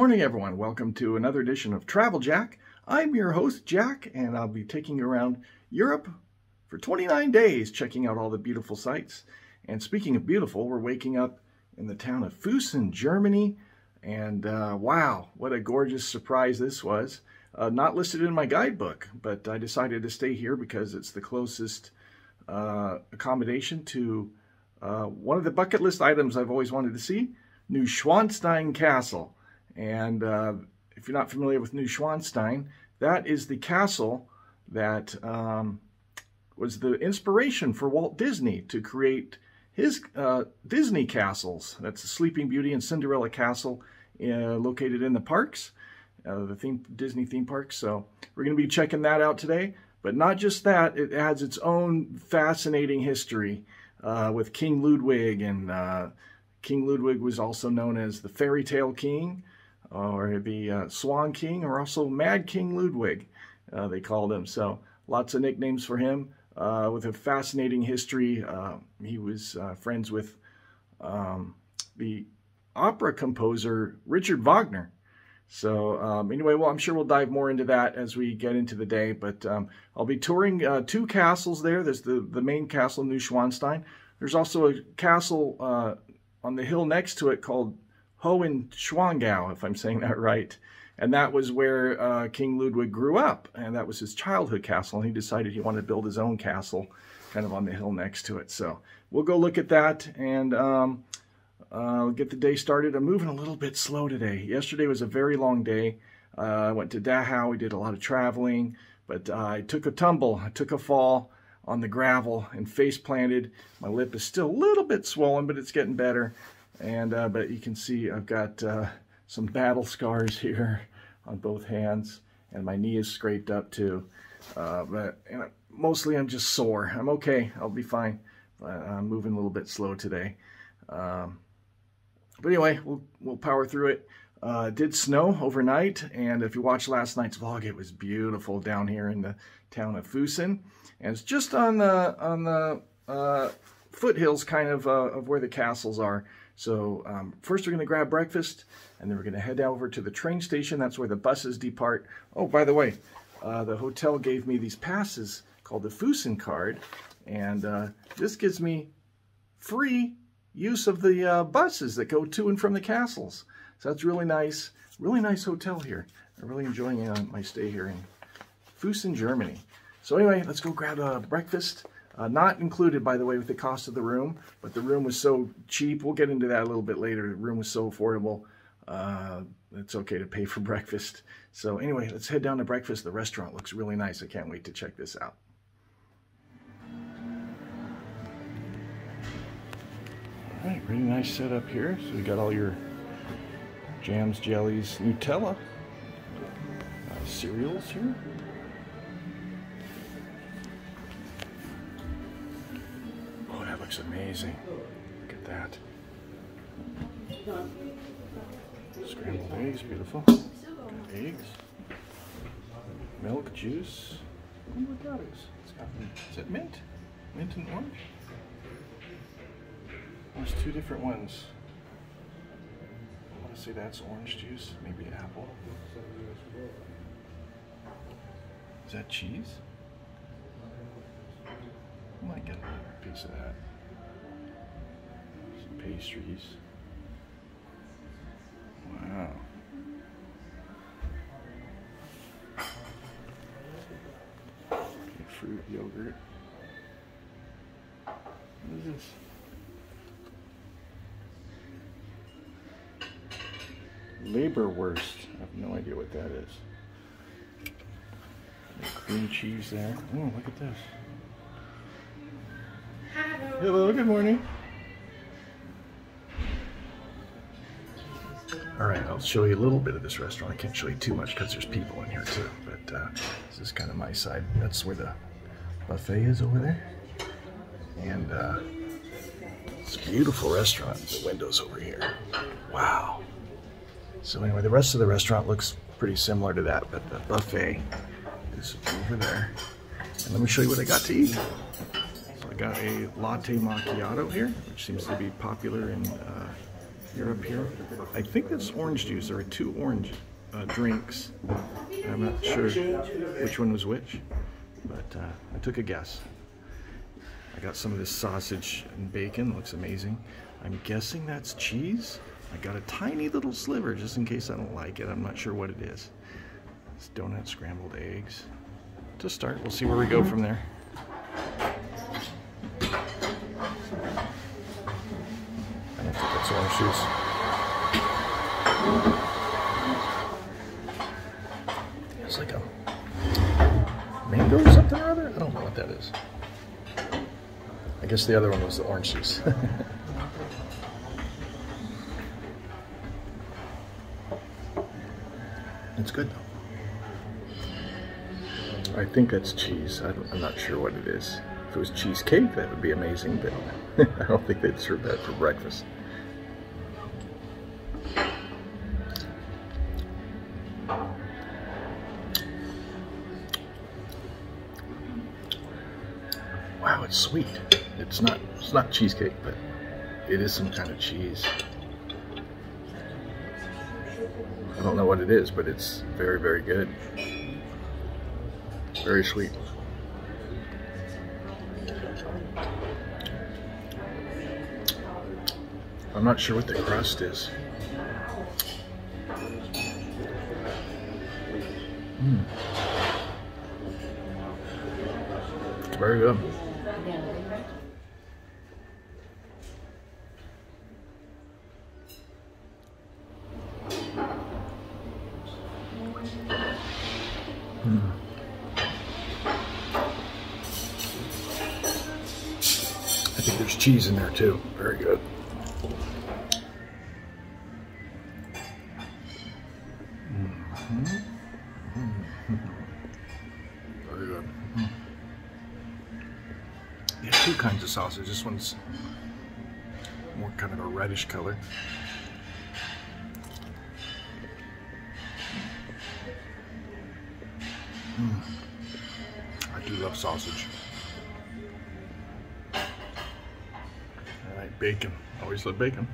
morning, everyone. Welcome to another edition of Travel Jack. I'm your host, Jack, and I'll be taking you around Europe for 29 days, checking out all the beautiful sights. And speaking of beautiful, we're waking up in the town of Fussen, Germany. And uh, wow, what a gorgeous surprise this was. Uh, not listed in my guidebook, but I decided to stay here because it's the closest uh, accommodation to uh, one of the bucket list items I've always wanted to see, Neuschwanstein Castle. And uh, if you're not familiar with Neuschwanstein, that is the castle that um, was the inspiration for Walt Disney to create his uh, Disney castles. That's the Sleeping Beauty and Cinderella Castle uh, located in the parks, uh, the theme, Disney theme parks. So we're going to be checking that out today. But not just that, it has its own fascinating history uh, with King Ludwig. And uh, King Ludwig was also known as the fairy tale king or the uh, Swan King, or also Mad King Ludwig, uh, they called him. So lots of nicknames for him. Uh, with a fascinating history, uh, he was uh, friends with um, the opera composer Richard Wagner. So um, anyway, well, I'm sure we'll dive more into that as we get into the day. But um, I'll be touring uh, two castles there. There's the, the main castle, New Neuschwanstein. There's also a castle on the hill next to it called Hohenschwangau, if I'm saying that right. And that was where uh, King Ludwig grew up, and that was his childhood castle. And he decided he wanted to build his own castle kind of on the hill next to it. So we'll go look at that and um, uh, get the day started. I'm moving a little bit slow today. Yesterday was a very long day. Uh, I went to Dachau. We did a lot of traveling, but uh, I took a tumble. I took a fall on the gravel and face planted. My lip is still a little bit swollen, but it's getting better. And uh, but you can see I've got uh, some battle scars here on both hands, and my knee is scraped up too. Uh, but mostly I'm just sore. I'm okay. I'll be fine. I'm moving a little bit slow today. Um, but anyway, we'll we'll power through it. Uh, did snow overnight, and if you watched last night's vlog, it was beautiful down here in the town of Fussen, and it's just on the on the uh, foothills, kind of uh, of where the castles are. So um, first we're going to grab breakfast, and then we're going to head over to the train station. That's where the buses depart. Oh, by the way, uh, the hotel gave me these passes called the Fussen card, and uh, this gives me free use of the uh, buses that go to and from the castles. So that's really nice. Really nice hotel here. I'm really enjoying uh, my stay here in Fussen, Germany. So anyway, let's go grab a breakfast. Uh, not included, by the way, with the cost of the room, but the room was so cheap. We'll get into that a little bit later. The room was so affordable. Uh, it's okay to pay for breakfast. So anyway, let's head down to breakfast. The restaurant looks really nice. I can't wait to check this out. All right, really nice setup here. So you got all your jams, jellies, Nutella, uh, cereals here. Looks amazing. Look at that. Scrambled eggs, beautiful. Got eggs. Milk, juice. Oh that is. It's got, is it mint? Mint and orange? There's two different ones. I want to say that's orange juice, maybe apple. Is that cheese? I might get a piece of that pastries. Wow. Fruit, yogurt. What is this? Leberwurst. I have no idea what that is. Cream cheese there. Oh, look at this. Hello. Hello, good morning. All right, I'll show you a little bit of this restaurant. I can't show you too much because there's people in here too, but uh, this is kind of my side. That's where the buffet is over there. And uh, it's a beautiful restaurant. The windows over here. Wow. So anyway, the rest of the restaurant looks pretty similar to that, but the buffet is over there. And let me show you what I got to eat. So I got a latte macchiato here, which seems to be popular in uh, You're up here. I think that's orange juice. There are two orange uh, drinks. I'm not sure which one was which, but uh, I took a guess. I got some of this sausage and bacon. Looks amazing. I'm guessing that's cheese. I got a tiny little sliver just in case I don't like it. I'm not sure what it is. It's donut scrambled eggs. To start, we'll see where we go from there. Think that's orange juice. It's like a mango or something or other. I don't know what that is. I guess the other one was the orange juice. it's good though. I think that's cheese. I am not sure what it is. If it was cheesecake, that would be amazing, but I don't think they'd serve that for breakfast. Not cheesecake, but it is some kind of cheese. I don't know what it is, but it's very, very good. Very sweet. I'm not sure what the crust is. Mm. Very good. Cheese in there too. Very good. Mm-hmm. Mm-hmm. Mm-hmm. Very good. Yeah, two kinds of sausage. This one's more kind of a reddish color. Mm. I do love sausage. Bacon. Always love bacon.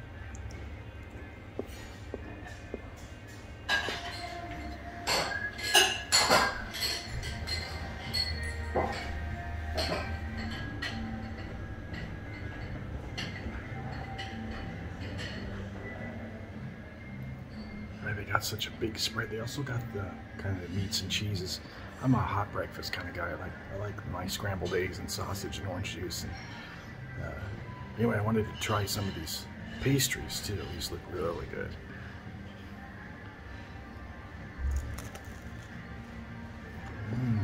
They got such a big spread. They also got the kind of the meats and cheeses. I'm a hot breakfast kind of guy. I like I like my scrambled eggs and sausage and orange juice. And, anyway, I wanted to try some of these pastries too. These look really good. Mm.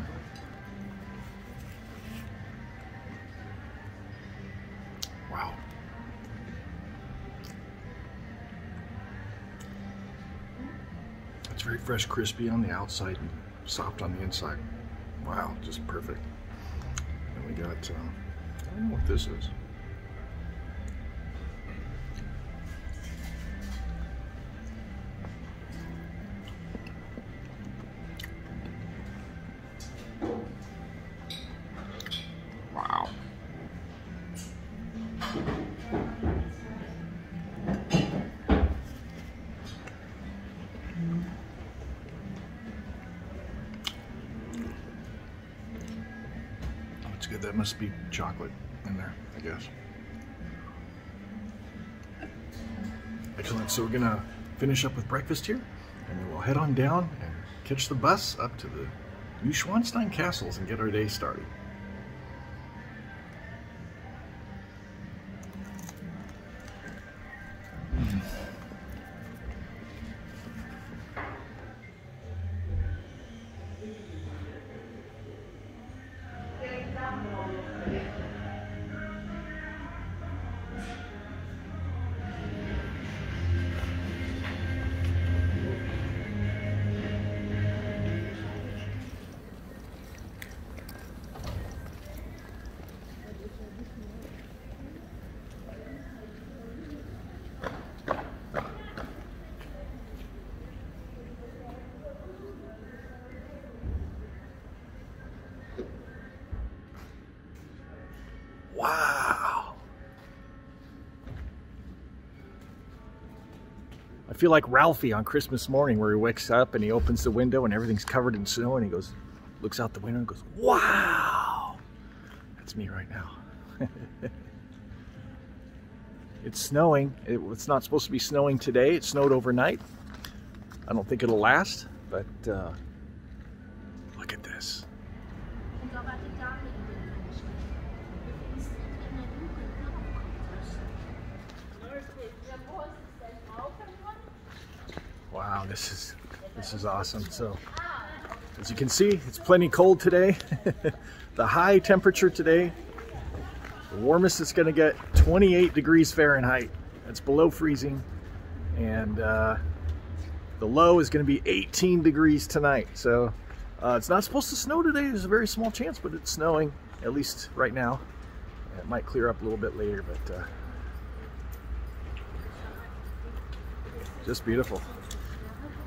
Wow. It's very fresh, crispy on the outside and soft on the inside. Wow, just perfect. And we got, um, I don't know what this is. Be chocolate in there, I guess. Excellent. So we're gonna finish up with breakfast here, and then we'll head on down and catch the bus up to the Neuschwanstein castles and get our day started. Feel like Ralphie on Christmas morning where he wakes up and he opens the window and everything's covered in snow and he goes, looks out the window and goes, wow. That's me right now. it's snowing. It, it's not supposed to be snowing today. It snowed overnight. I don't think it'll last, but uh, look at this. Wow, this is this is awesome. So as you can see, it's plenty cold today. the high temperature today, the warmest it's going to get 28 degrees Fahrenheit. That's below freezing. And uh, the low is going to be 18 degrees tonight. So uh, it's not supposed to snow today. There's a very small chance, but it's snowing, at least right now. It might clear up a little bit later, but uh, just beautiful.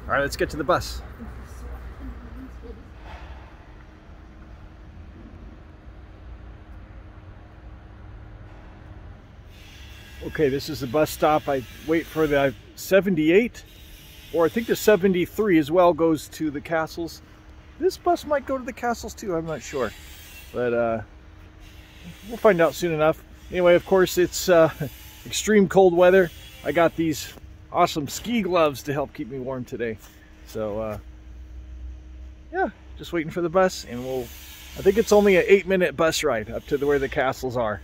All right, let's get to the bus. Okay, this is the bus stop. I wait for the 78, or I think the 73 as well goes to the castles. This bus might go to the castles too, I'm not sure. But uh, we'll find out soon enough. Anyway, of course, it's uh, extreme cold weather. I got these awesome ski gloves to help keep me warm today. So, uh, yeah, just waiting for the bus and we'll, I think it's only an eight minute bus ride up to the, where the castles are.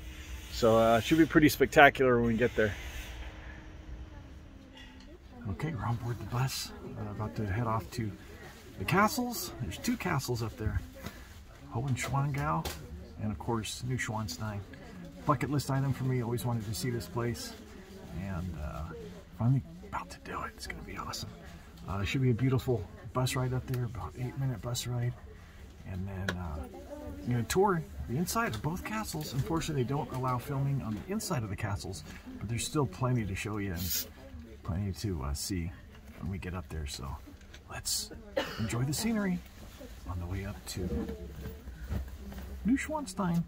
So uh, it should be pretty spectacular when we get there. Okay, we're on board the bus. About to head off to the castles. There's two castles up there. Hohenschwangau and of course Neuschwanstein. Bucket list item for me. Always wanted to see this place. And uh, finally about to do it. It's going to be awesome. Uh, it should be a beautiful bus ride up there. About eight minute bus ride. And then uh, you know, tour the inside of both castles. Unfortunately, they don't allow filming on the inside of the castles, but there's still plenty to show you and plenty to uh, see when we get up there. So let's enjoy the scenery on the way up to Neuschwanstein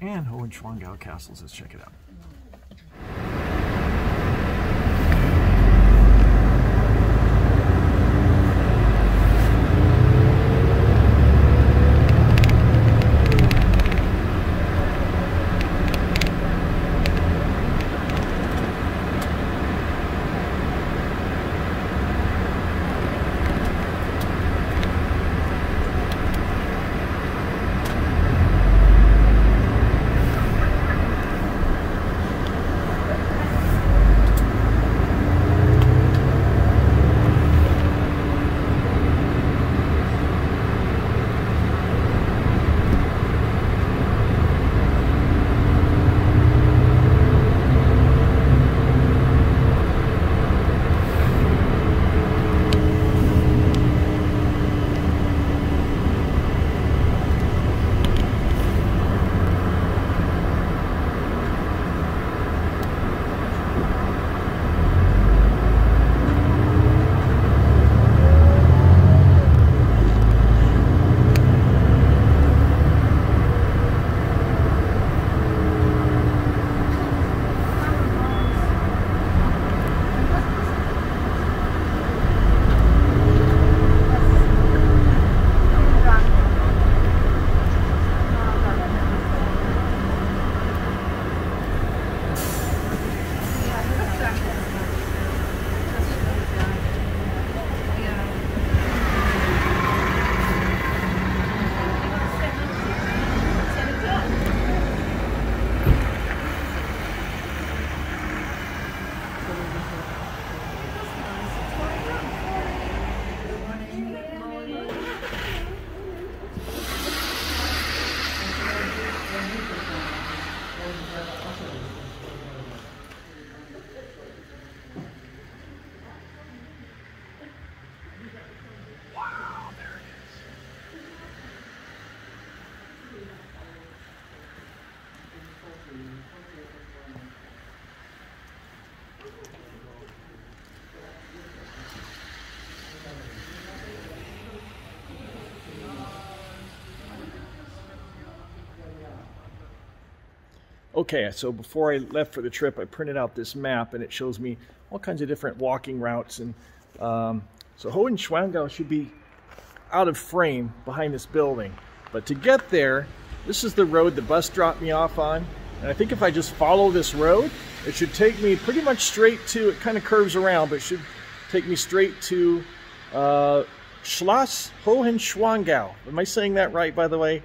and Hohenschwangau castles. Let's check it out. Okay, so before I left for the trip, I printed out this map and it shows me all kinds of different walking routes. And um, so Hohenschwangau should be out of frame behind this building. But to get there, this is the road the bus dropped me off on. And I think if I just follow this road, it should take me pretty much straight to, it kind of curves around, but it should take me straight to uh, Schloss Hohenschwangau. Am I saying that right, by the way?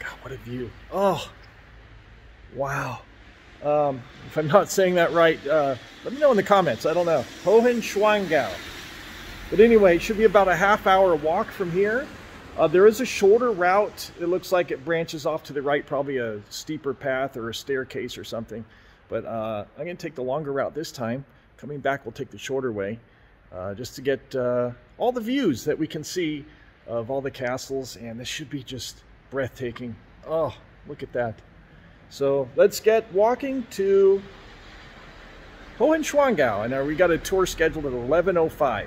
God, what a view. Oh, Wow. Um, if I'm not saying that right, uh, let me know in the comments. I don't know. Hohenschwangau. But anyway, it should be about a half hour walk from here. Uh, there is a shorter route. It looks like it branches off to the right, probably a steeper path or a staircase or something. But uh, I'm going to take the longer route this time. Coming back, we'll take the shorter way uh, just to get uh, all the views that we can see of all the castles. And this should be just breathtaking. Oh, look at that. So let's get walking to Hohenschwangau. And uh, we got a tour scheduled at 11.05.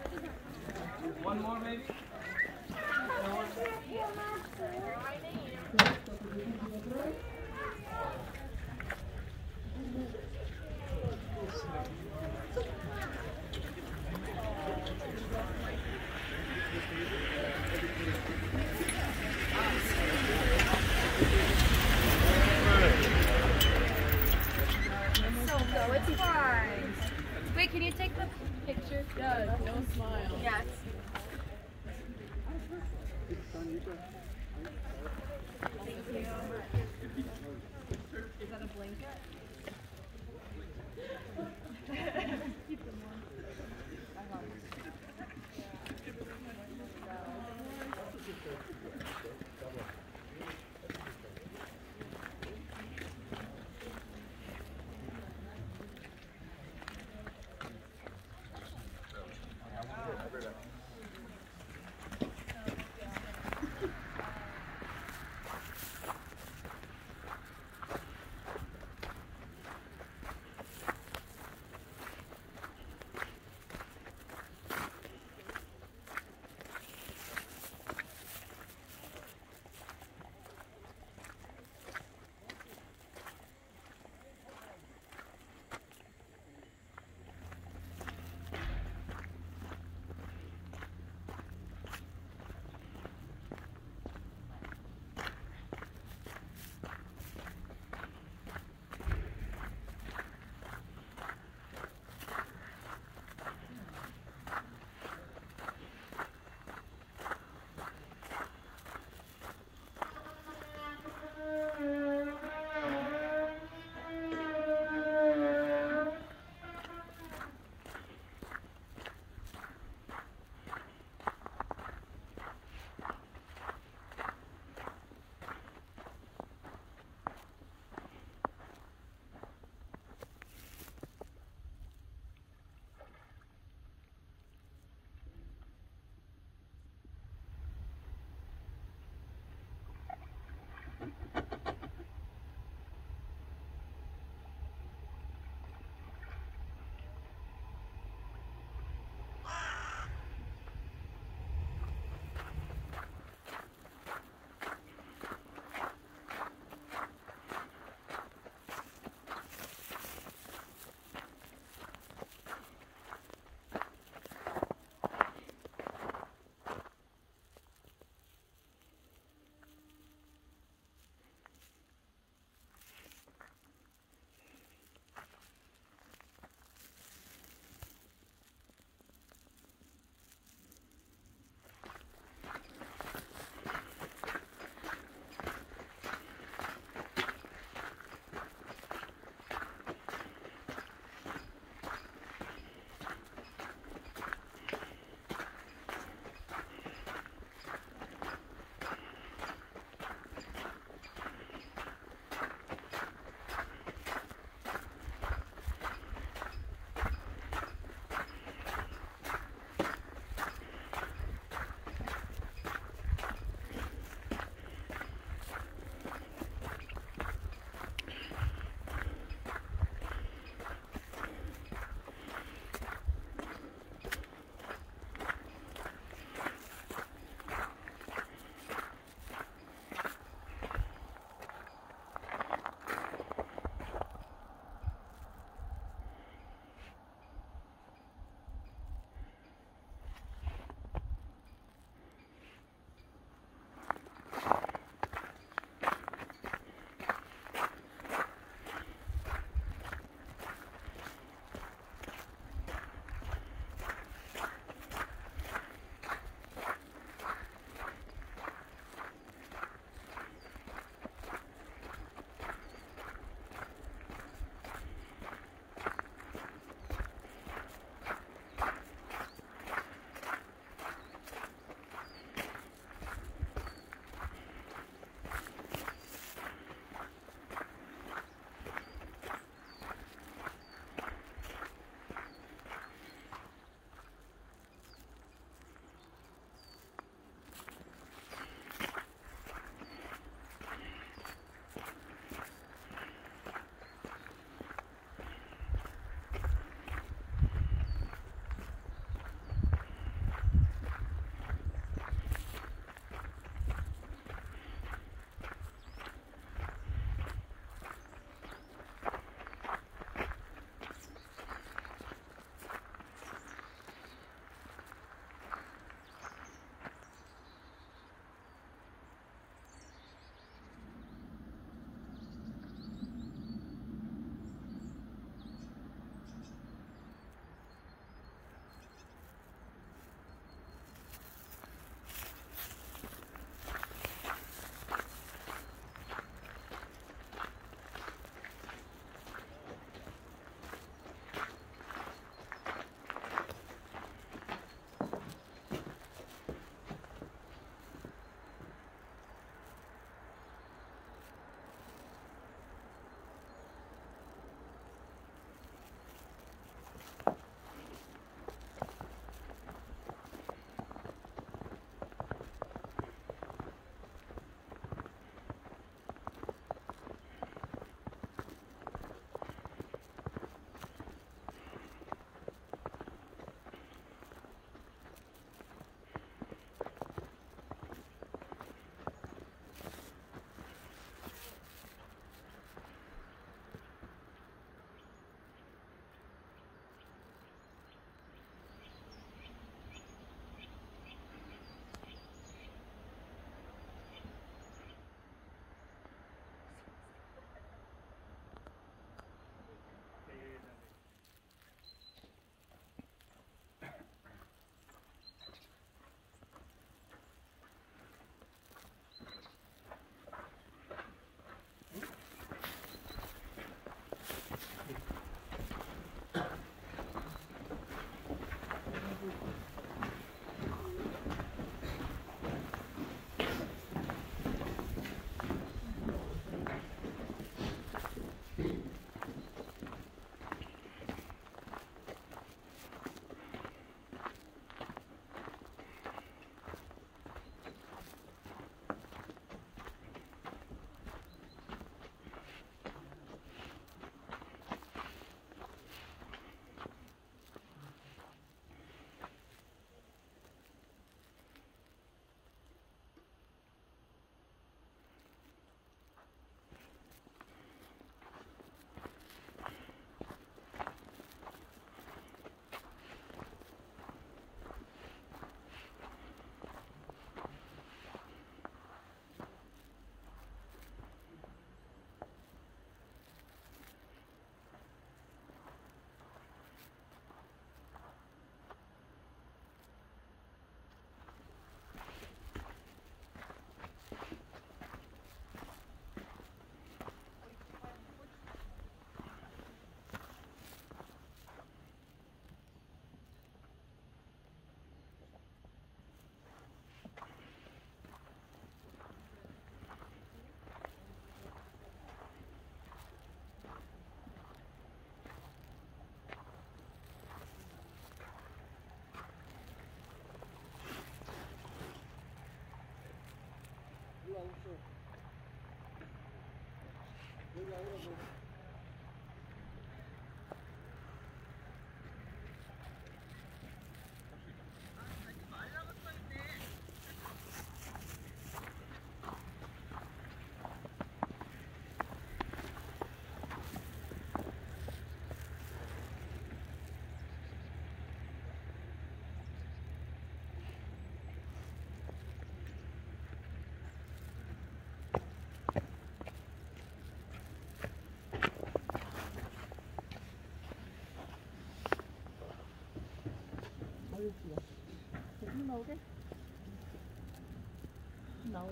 One more maybe? So go, it's fine. Wait, can you take the picture? Yeah, no smile. Yes. Is that a blanket?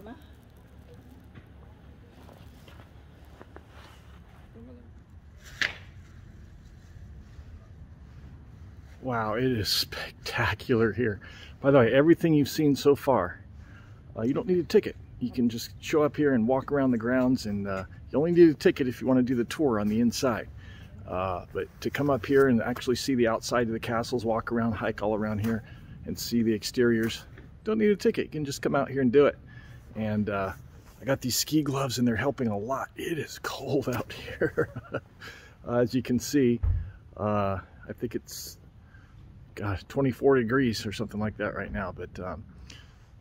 Mà Wow, it is spectacular here. By the way, everything you've seen so far, uh, you don't need a ticket. You can just show up here and walk around the grounds and uh, you only need a ticket if you want to do the tour on the inside. Uh, but to come up here and actually see the outside of the castles, walk around, hike all around here and see the exteriors, don't need a ticket. You can just come out here and do it. And uh, I got these ski gloves and they're helping a lot. It is cold out here. As you can see, uh, I think it's gosh, 24 degrees or something like that right now. But um,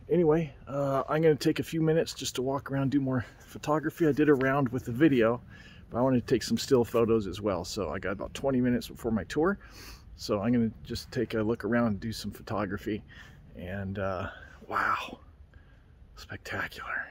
anyway, uh, I'm going to take a few minutes just to walk around, do more photography. I did a round with the video, but I wanted to take some still photos as well. So I got about 20 minutes before my tour. So I'm going to just take a look around and do some photography. And uh, wow, spectacular.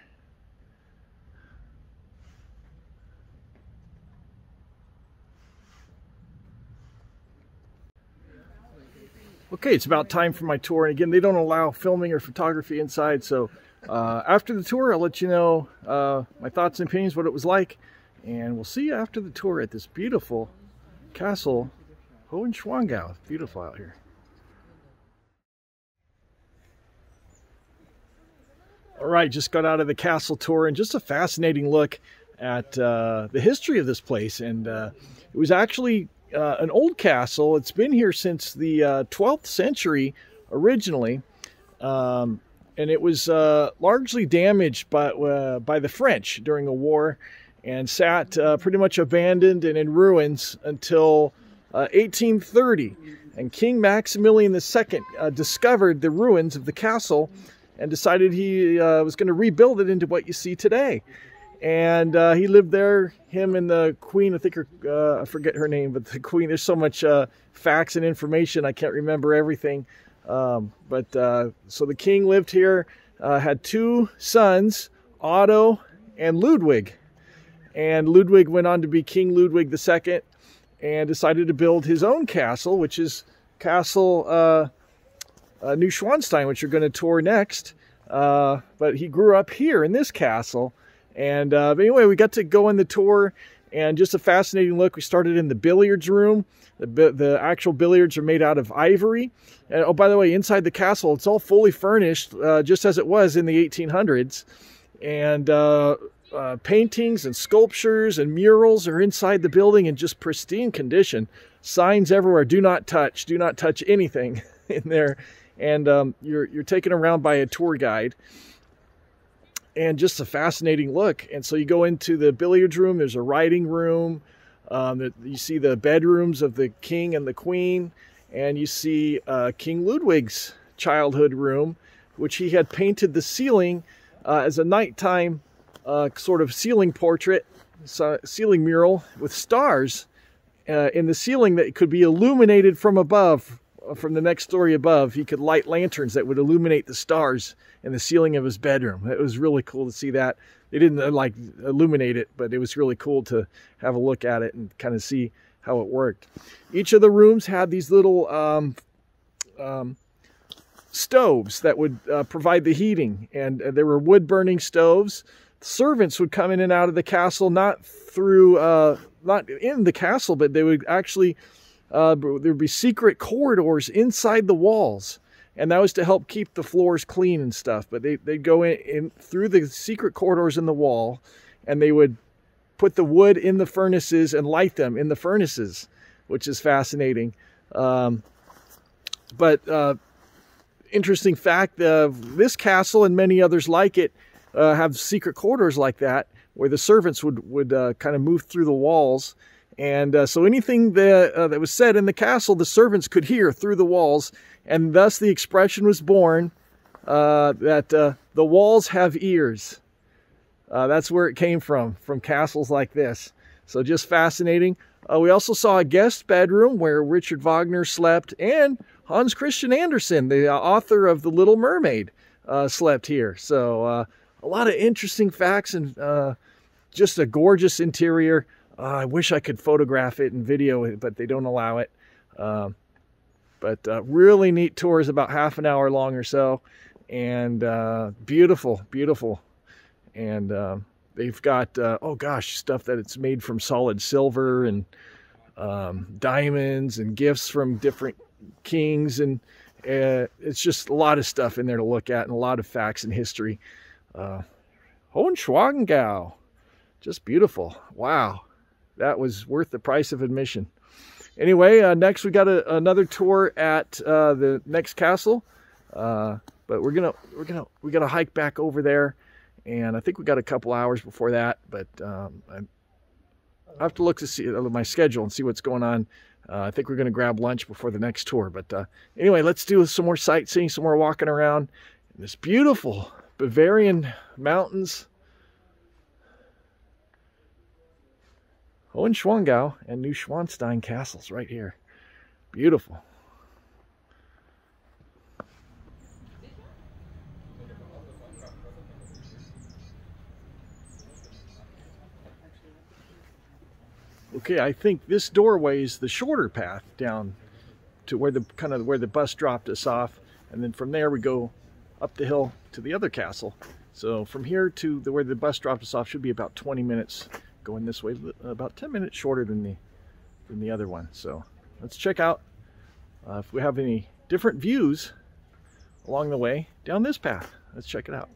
Okay, it's about time for my tour. And again, they don't allow filming or photography inside. So uh, after the tour, I'll let you know uh, my thoughts and opinions, what it was like. And we'll see you after the tour at this beautiful castle, Hohenschwangau. It's beautiful out here. All right, just got out of the castle tour and just a fascinating look at uh, the history of this place. And uh, it was actually uh, an old castle. It's been here since the uh, 12th century originally, um, and it was uh, largely damaged by, uh, by the French during a war and sat uh, pretty much abandoned and in ruins until 1830. Uh, and King Maximilian II discovered the ruins of the castle and decided he was going to rebuild it into what you see today and uh, he lived there. Him and the queen, I think her, uh, I forget her name, but the queen. There's so much uh, facts and information, I can't remember everything. Um, but uh, so the king lived here, uh, had two sons, Otto and Ludwig, and Ludwig went on to be King Ludwig II, and decided to build his own castle, which is Castle uh, Neuschwanstein, which you're going to tour next. but he grew up here in this castle and uh, anyway, we got to go on the tour and just a fascinating look. We started in the billiards room. The, the actual billiards are made out of ivory. And oh, by the way, inside the castle, it's all fully furnished, uh, just as it was in the 1800s. And uh, paintings and sculptures and murals are inside the building in just pristine condition. Signs everywhere: "Do not touch. Do not touch anything in there." And um, you're you're taken around by a tour guide and just a fascinating look. And so you go into the billiards room, there's a writing room, um, you see the bedrooms of the king and the queen, and you see uh, King Ludwig's childhood room, which he had painted the ceiling uh, as a nighttime uh, sort of ceiling portrait, ceiling mural with stars uh, in the ceiling that could be illuminated from above from the next story above, he could light lanterns that would illuminate the stars in the ceiling of his bedroom. It was really cool to see that. They didn't uh, like illuminate it, but it was really cool to have a look at it and kind of see how it worked. Each of the rooms had these little um, um, stoves that would uh, provide the heating, and uh, there were wood burning stoves. Servants would come in and out of the castle, not through, uh, not in the castle, but they would actually uh, there'd be secret corridors inside the walls. And that was to help keep the floors clean and stuff. But they, they'd go in, in through the secret corridors in the wall and they would put the wood in the furnaces and light them in the furnaces which is fascinating. Um, but uh, interesting fact uh, this castle and many others like it uh, have secret corridors like that where the servants would would uh, kind of move through the walls, and uh, so anything that uh, that was said in the castle, the servants could hear through the walls, and thus the expression was born uh, that uh, the walls have ears. that's where it came from, from castles like this. So just fascinating. we also saw a guest bedroom where Richard Wagner slept, and Hans Christian Andersen, the author of The Little Mermaid, slept here. So a lot of interesting facts and uh, just a gorgeous interior. Uh, I wish I could photograph it and video it, but they don't allow it. Um, but uh, really neat tours, about half an hour long or so, and uh, beautiful, beautiful. And um, they've got uh, oh gosh, stuff that it's made from solid silver and um, diamonds and gifts from different kings, and uh, it's just a lot of stuff in there to look at and a lot of facts and history. Uh, Hohenschwangau, just beautiful. Wow, that was worth the price of admission. Anyway, uh, next we got a, another tour at uh, the next castle, uh, but we're gonna we're gonna we gotta hike back over there, and I think we got a couple hours before that. But um, I have to look to see uh, my schedule and see what's going on. Uh, I think we're gonna grab lunch before the next tour. But uh, anyway, let's do some more sightseeing, some more walking around. This beautiful Bavarian mountains, Hohenschwangau and Neuschwanstein castles right here. Beautiful. Okay, I think this doorway is the shorter path down to where the kind of where the bus dropped us off, and then from there we go up the hill to the other castle. So from here to the, where the bus dropped us off should be about 20 minutes going this way, about 10 minutes shorter than the, than the other one. So let's check out uh, if we have any different views along the way down this path. Let's check it out.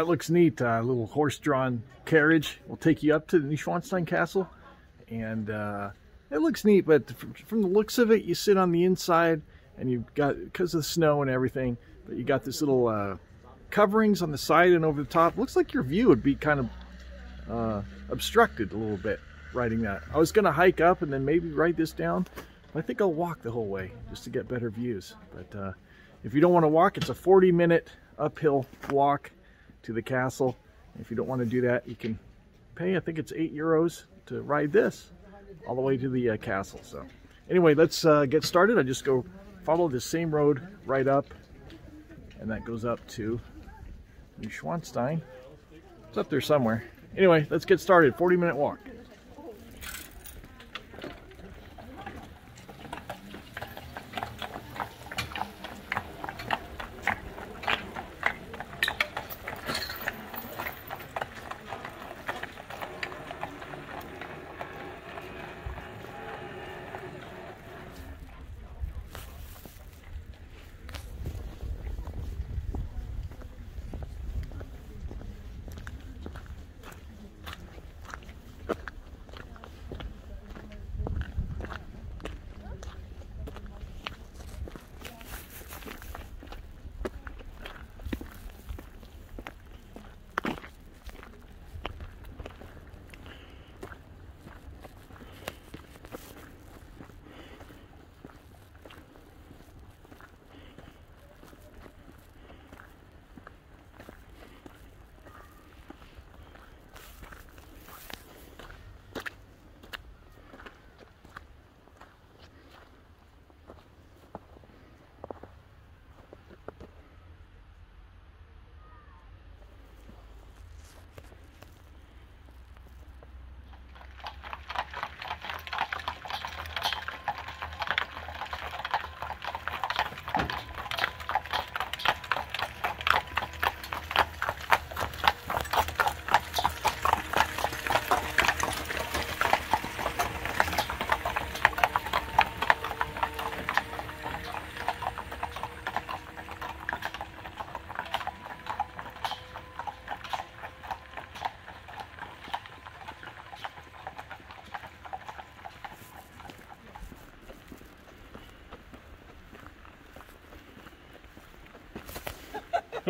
That looks neat. A uh, little horse-drawn carriage will take you up to the Neuschwanstein Castle. And uh, it looks neat, but from the looks of it, you sit on the inside and you've got, because of the snow and everything, but you got this little uh, coverings on the side and over the top. Looks like your view would be kind of uh, obstructed a little bit riding that. I was going to hike up and then maybe ride this down. I think I'll walk the whole way just to get better views. But uh, if you don't want to walk, it's a 40 minute uphill walk to the castle. If you don't want to do that, you can pay, I think it's 8 euros to ride this all the way to the uh, castle. So anyway, let's uh, get started. I just go follow the same road right up and that goes up to Neuschwanstein. It's up there somewhere. Anyway, let's get started. 40 minute walk.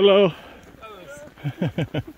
Hello.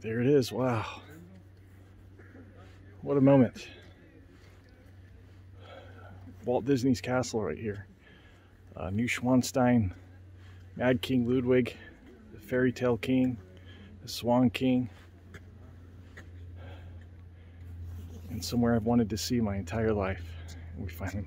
There it is. Wow. What a moment. Walt Disney's castle right here. Uh, Neuschwanstein, Mad King Ludwig, the Fairy Tale King, the Swan King, and somewhere I've wanted to see my entire life. And we finally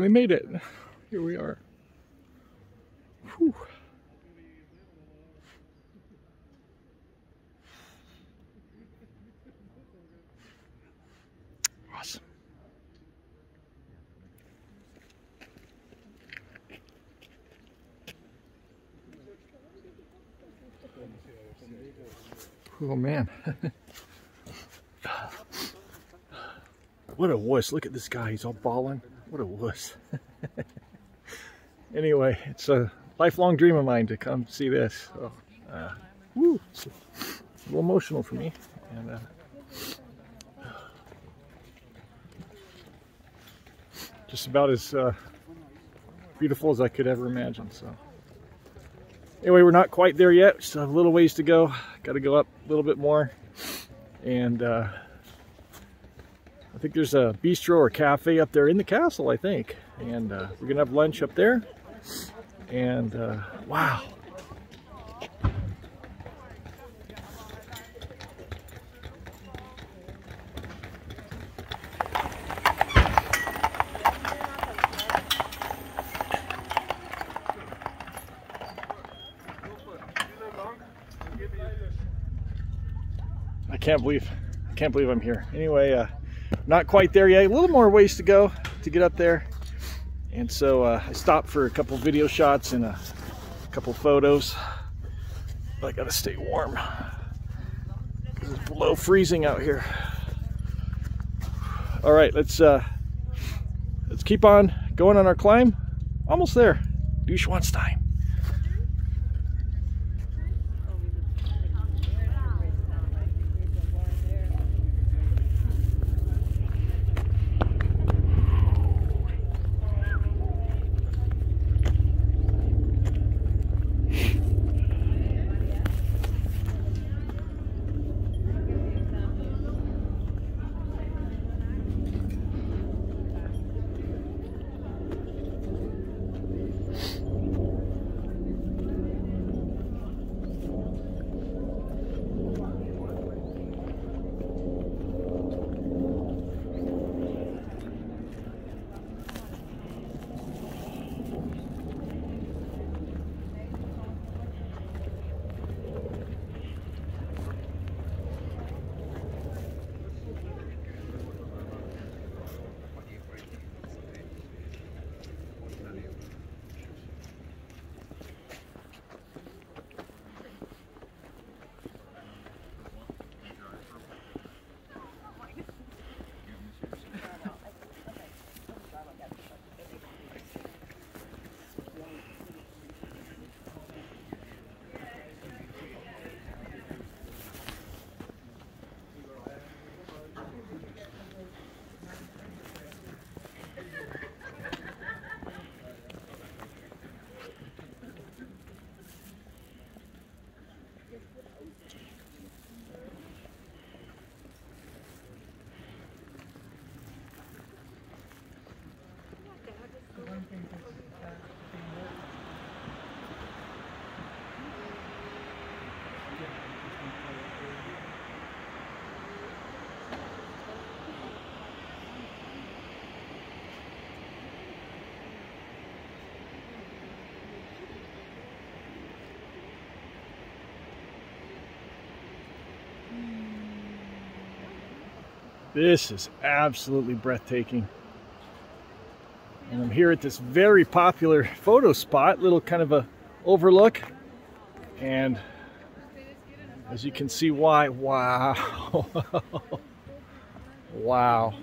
Finally made it. Here we are. Whew. Awesome. Oh man. what a voice. Look at this guy. He's all balling. What a wuss. anyway, it's a lifelong dream of mine to come see this. So, uh, woo, it's a little emotional for me. And uh, just about as uh, beautiful as I could ever imagine. So anyway, we're not quite there yet. Still have a little ways to go. Got to go up a little bit more. And uh, think there's a bistro or cafe up there in the castle, I think. And uh, we're to have lunch up there. And uh, wow. I can't believe, I can't believe I'm here. Anyway, uh, not quite there yet. A little more ways to go to get up there. And so uh, I stopped for a couple video shots and a couple photos. But I gotta stay warm. It's below freezing out here. All right, let's uh, let's keep on going on our climb. Almost there. Neuschwanstein. This is absolutely breathtaking. And I'm here at this very popular photo spot, little kind of a overlook. And as you can see why, wow. wow. Wow.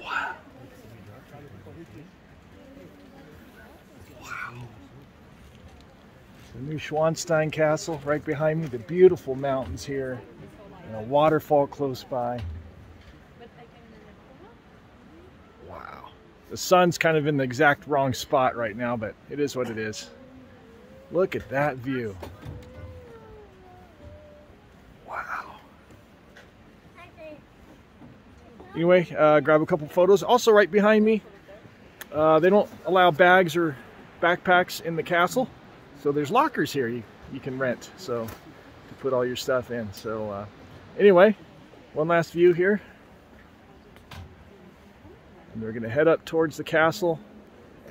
Wow. The Neuschwanstein Castle right behind me, the beautiful mountains here, and a waterfall close by. The sun's kind of in the exact wrong spot right now, but it is what it is. Look at that view. Wow. Anyway, uh, grab a couple photos. Also right behind me, uh, they don't allow bags or backpacks in the castle. So there's lockers here you, you can rent. So to put all your stuff in. So uh, anyway, one last view here. And we're going to head up towards the castle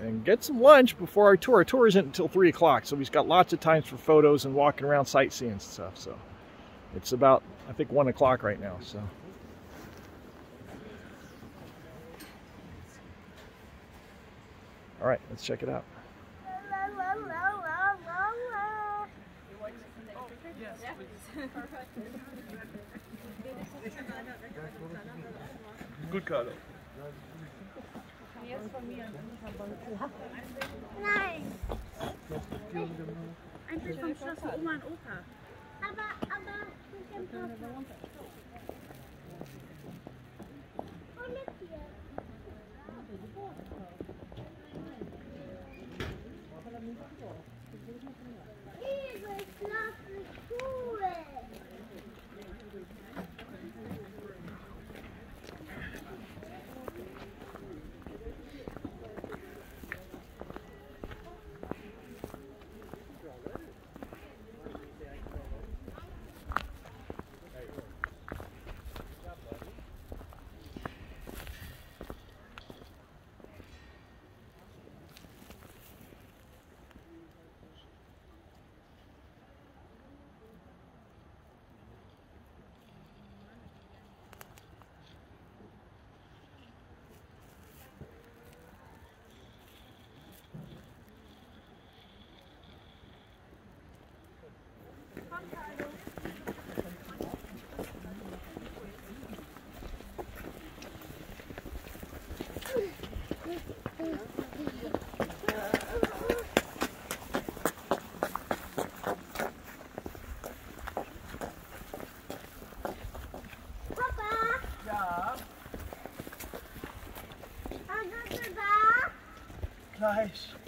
and get some lunch before our tour. Our tour isn't until 3 o'clock, so we've got lots of times for photos and walking around sightseeing and stuff. So it's about, I think, 1 o'clock right now. So. All right, let's check it out. Good color. Nein. Ein Bild vom Schloss für Oma und Opa. Aber, aber, mit dem Papa. Und mit dir. Papa.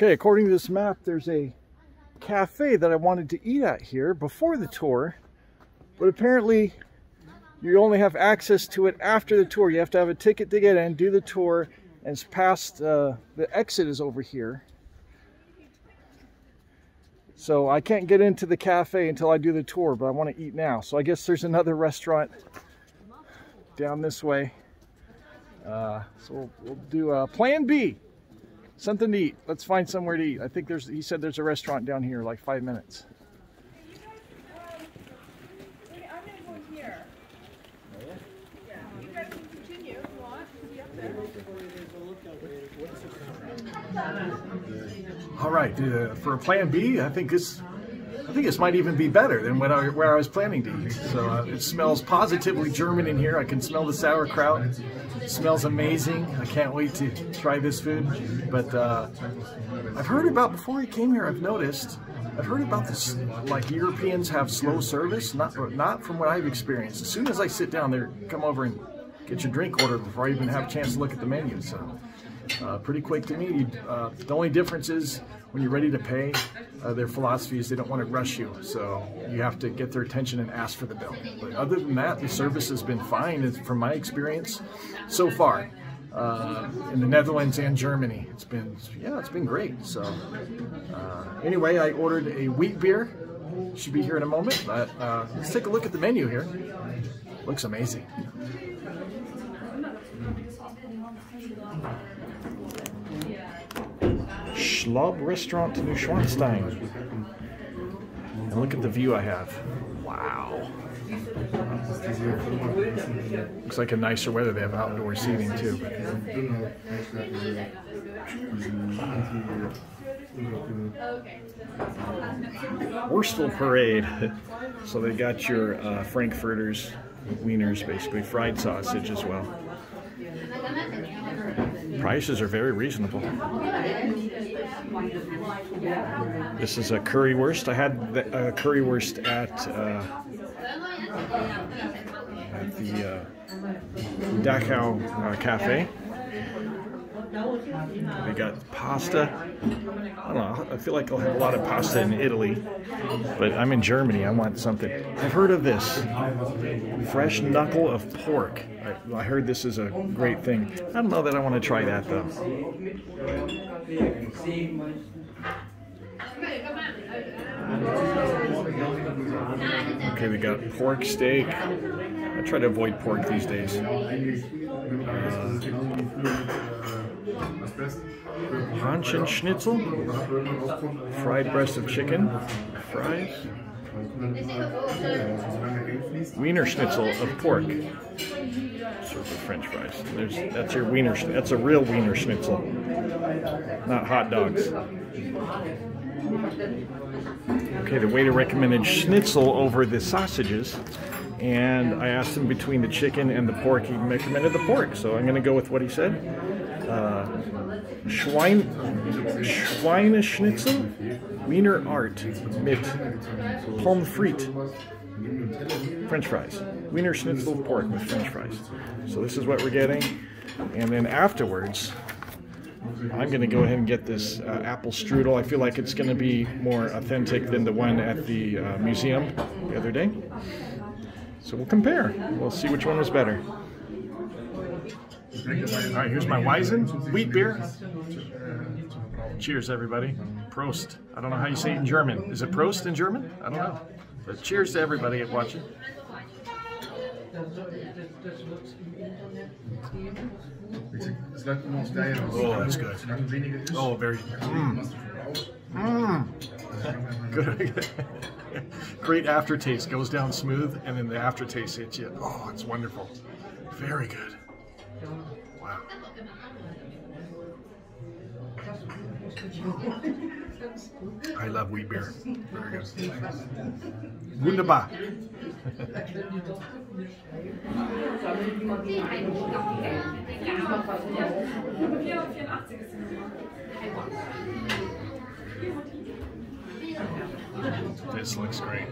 Okay, according to this map, there's a cafe that I wanted to eat at here before the tour, but apparently you only have access to it after the tour. You have to have a ticket to get in, do the tour, and it's past, uh, the exit is over here. So I can't get into the cafe until I do the tour, but I want to eat now. So I guess there's another restaurant down this way. Uh, so we'll, we'll do uh, Plan B. Something to eat. Let's find somewhere to eat. I think there's. He said there's a restaurant down here, like five minutes. All right, uh, for a Plan B, I think this, think this might even be better than what I, where I was planning to eat. So uh, it smells positively German in here. I can smell the sauerkraut. It smells amazing. I can't wait to try this food. But uh, I've heard about before I came here. I've noticed. I've heard about this. Like Europeans have slow service. Not not from what I've experienced. As soon as I sit down, they come over and get your drink order before I even have a chance to look at the menu. So uh, pretty quick to me. Uh, the only difference is when you're ready to pay, uh, their philosophy is they don't want to rush you. So you have to get their attention and ask for the bill. But other than that, the service has been fine from my experience so far. Uh, in the Netherlands and Germany, it's been yeah, it's been great. So uh, anyway, I ordered a wheat beer. Should be here in a moment. But uh, let's take a look at the menu here. Looks amazing. Schlob Restaurant Neuschwanstein. And look at the view I have. Wow. Looks like a nicer weather. They have outdoor seating too. Wurstel Parade. So they got your uh, Frankfurters, wieners, basically fried sausage as well. Prices are very reasonable. This is a currywurst. I had the uh, currywurst at uh, at the uh, Dachau uh, Cafe. We got pasta. I don't know. I feel like I'll have a lot of pasta in Italy, but I'm in Germany. I want something. I've heard of this fresh knuckle of pork. I, I heard this is a great thing. I don't know that I want to try that though. Okay, we got pork steak. I try to avoid pork these days. Uh, Haunch and schnitzel, fried breast of chicken, fries, Wiener schnitzel of pork, French fries. There's that's your Wiener. That's a real Wiener schnitzel, not hot dogs. Okay, the waiter recommended schnitzel over the sausages, and I asked him between the chicken and the pork. He recommended the pork, so I'm going to go with what he said. Uh, Schwein, Schweineschnitzel, Wiener Art mit pommes frites, French fries. Wiener Schnitzel pork with French fries. So this is what we're getting, and then afterwards. I'm going to go ahead and get this uh, apple strudel. I feel like it's going to be more authentic than the one at the uh, museum the other day. So we'll compare. We'll see which one was better. All right, here's my Weizen wheat beer. Cheers, everybody. Prost. I don't know how you say it in German. Is it Prost in German? I don't know. But cheers to everybody watching. Oh, that's good. Oh, very. Mmm. Mmm. Good. Great aftertaste. Goes down smooth, and then the aftertaste hits you. Oh, it's wonderful. Very good. Wow. I love wheat beer. Very good. Wunderbar. This looks great.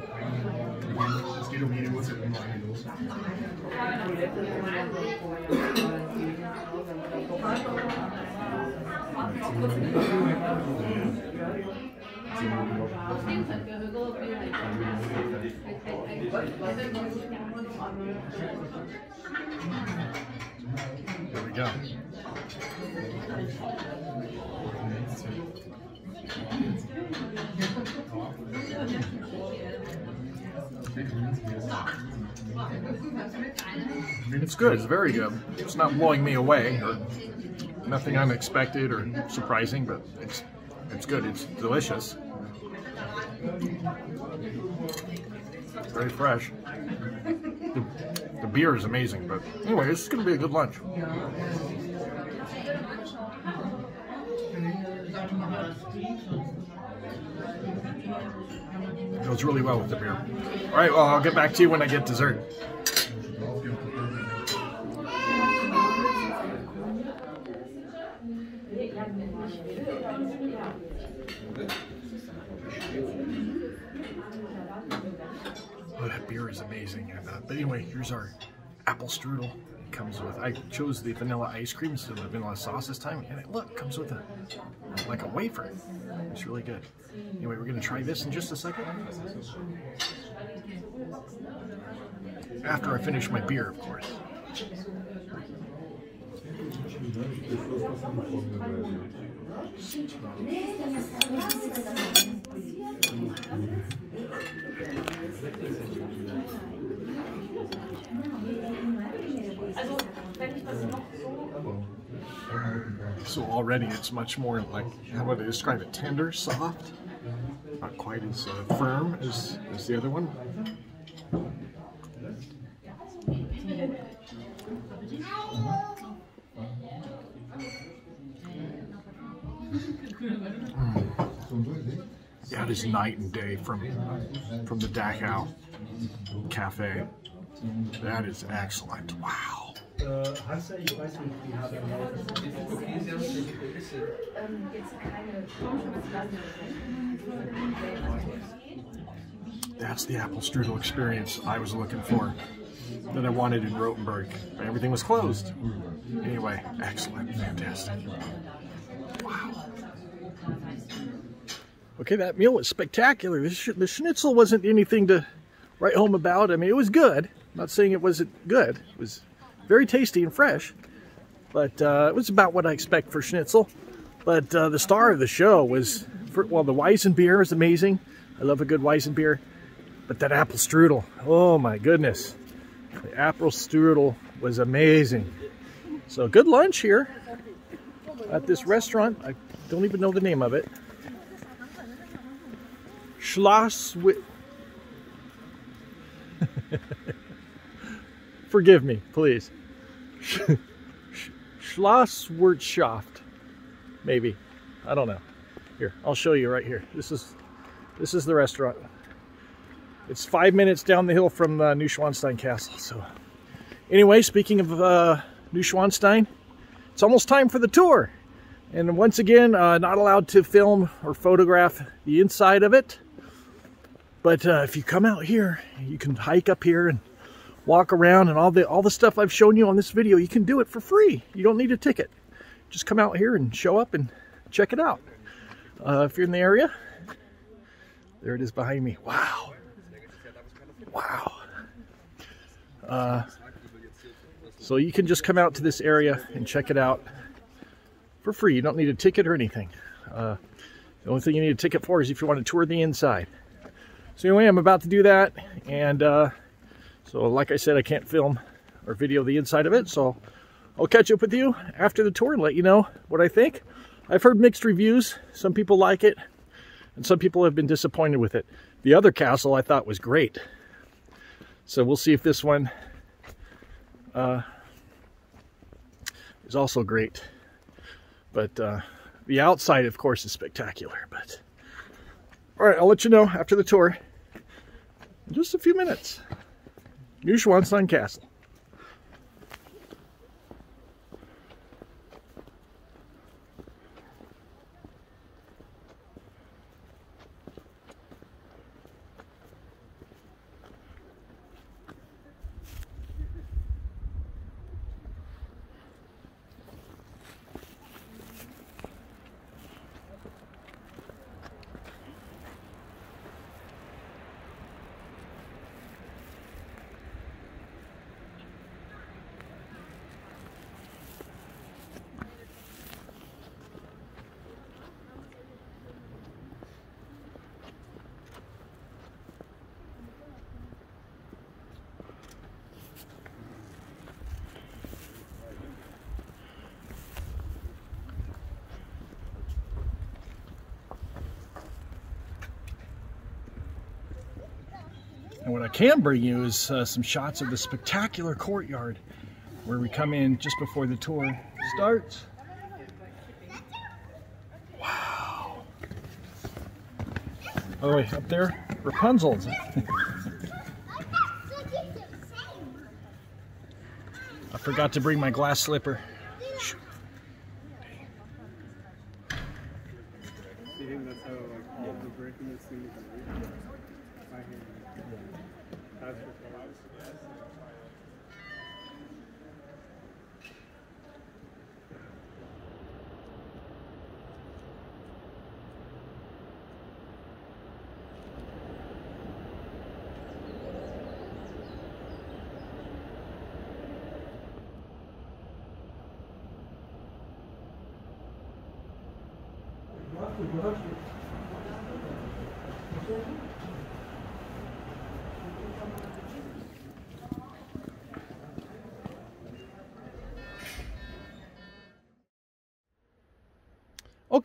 Here we go. It's good. It's very good. It's not blowing me away or nothing unexpected or surprising, but it's it's good. It's delicious. Very fresh. The, the beer is amazing, but anyway, this is going to be a good lunch. It Goes really well with the beer. All right, well, I'll get back to you when I get dessert. Oh, that beer is amazing. Uh, but anyway, here's our apple strudel. It comes with, I chose the vanilla ice cream instead of the vanilla sauce this time. And it, look, comes with a, like a wafer. It's really good. Anyway, we're going to try this in just a second. After I finish my beer, of course. So already it's much more like, how would I describe it? Tender, soft, not quite as uh, firm as, as the other one. Yeah, it is night and day from from the Dachau Cafe. That is excellent. Wow. That's the apple strudel experience I was looking for. that I wanted in Rothenburg. Everything was closed. Anyway, excellent, fantastic. Wow. Okay, that meal was spectacular. The, sh the schnitzel wasn't anything to write home about. I mean, it was good. I'm not saying it wasn't good. It was very tasty and fresh, but uh, it was about what I expect for schnitzel. But uh, the star of the show was, for, well, the Weizenbier is amazing. I love a good Weizenbier. But that apple strudel, oh my goodness. The apple strudel was amazing. So good lunch here at this restaurant. I don't even know the name of it. Schloss with... Forgive me, please. Schloss Schlosswirtschaft. Maybe. I don't know. Here, I'll show you right here. This is this is the restaurant. It's five minutes down the hill from uh, Neuschwanstein Castle. So, anyway, speaking of uh, Neuschwanstein, it's almost time for the tour. And once again, uh, not allowed to film or photograph the inside of it. But uh, if you come out here, you can hike up here and walk around and all the all the stuff I've shown you on this video, you can do it for free. You don't need a ticket. Just come out here and show up and check it out. Uh, if you're in the area, there it is behind me. Wow. Wow. Uh, so you can just come out to this area and check it out for free. You don't need a ticket or anything. Uh, the only thing you need a ticket for is if you want to tour the inside. So anyway, I'm about to do that. And uh, so like I said, I can't film or video the inside of it. So I'll catch up with you after the tour and let you know what I think. I've heard mixed reviews. Some people like it and some people have been disappointed with it. The other castle I thought was great. So we'll see if this one uh, is also great. But uh, the outside, of course, is spectacular. But all right, I'll let you know after the tour just a few minutes. Neuschwanstein Castle. And what I can bring you is uh, some shots of the spectacular courtyard where we come in just before the tour starts. Wow. The way, up there, Rapunzel's. I forgot to bring my glass slipper.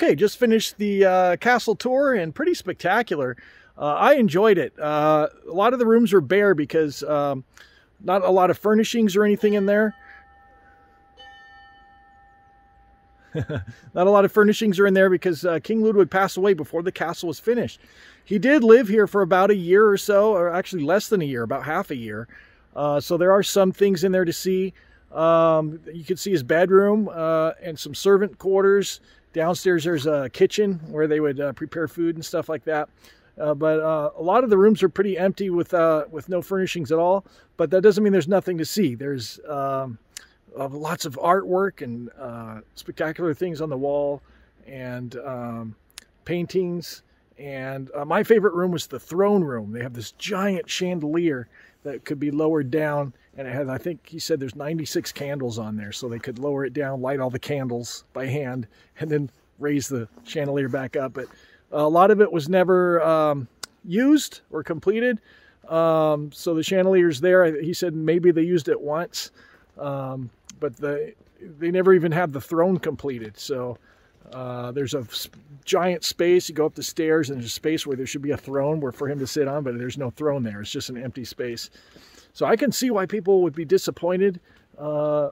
Okay, just finished the uh, castle tour and pretty spectacular. Uh, I enjoyed it. Uh, a lot of the rooms were bare because um, not a lot of furnishings or anything in there. not a lot of furnishings are in there because uh, King Ludwig passed away before the castle was finished. He did live here for about a year or so, or actually less than a year, about half a year. Uh, so there are some things in there to see. Um, you can see his bedroom uh, and some servant quarters. Downstairs there's a kitchen where they would uh, prepare food and stuff like that. Uh, but uh, a lot of the rooms are pretty empty with uh, with no furnishings at all. But that doesn't mean there's nothing to see. There's um, uh, lots of artwork and uh, spectacular things on the wall and um, paintings. And my favorite room was the throne room. They have this giant chandelier that could be lowered down, and it has I think he said there's 96 candles on there, so they could lower it down, light all the candles by hand, and then raise the chandelier back up. But a lot of it was never um, used or completed. Um, so the chandelier's there. He said maybe they used it once, um, but the, they never even had the throne completed. So uh, there's a giant space. You go up the stairs, and there's a space where there should be a throne where for him to sit on, but there's no throne there. It's just an empty space. So I can see why people would be disappointed uh,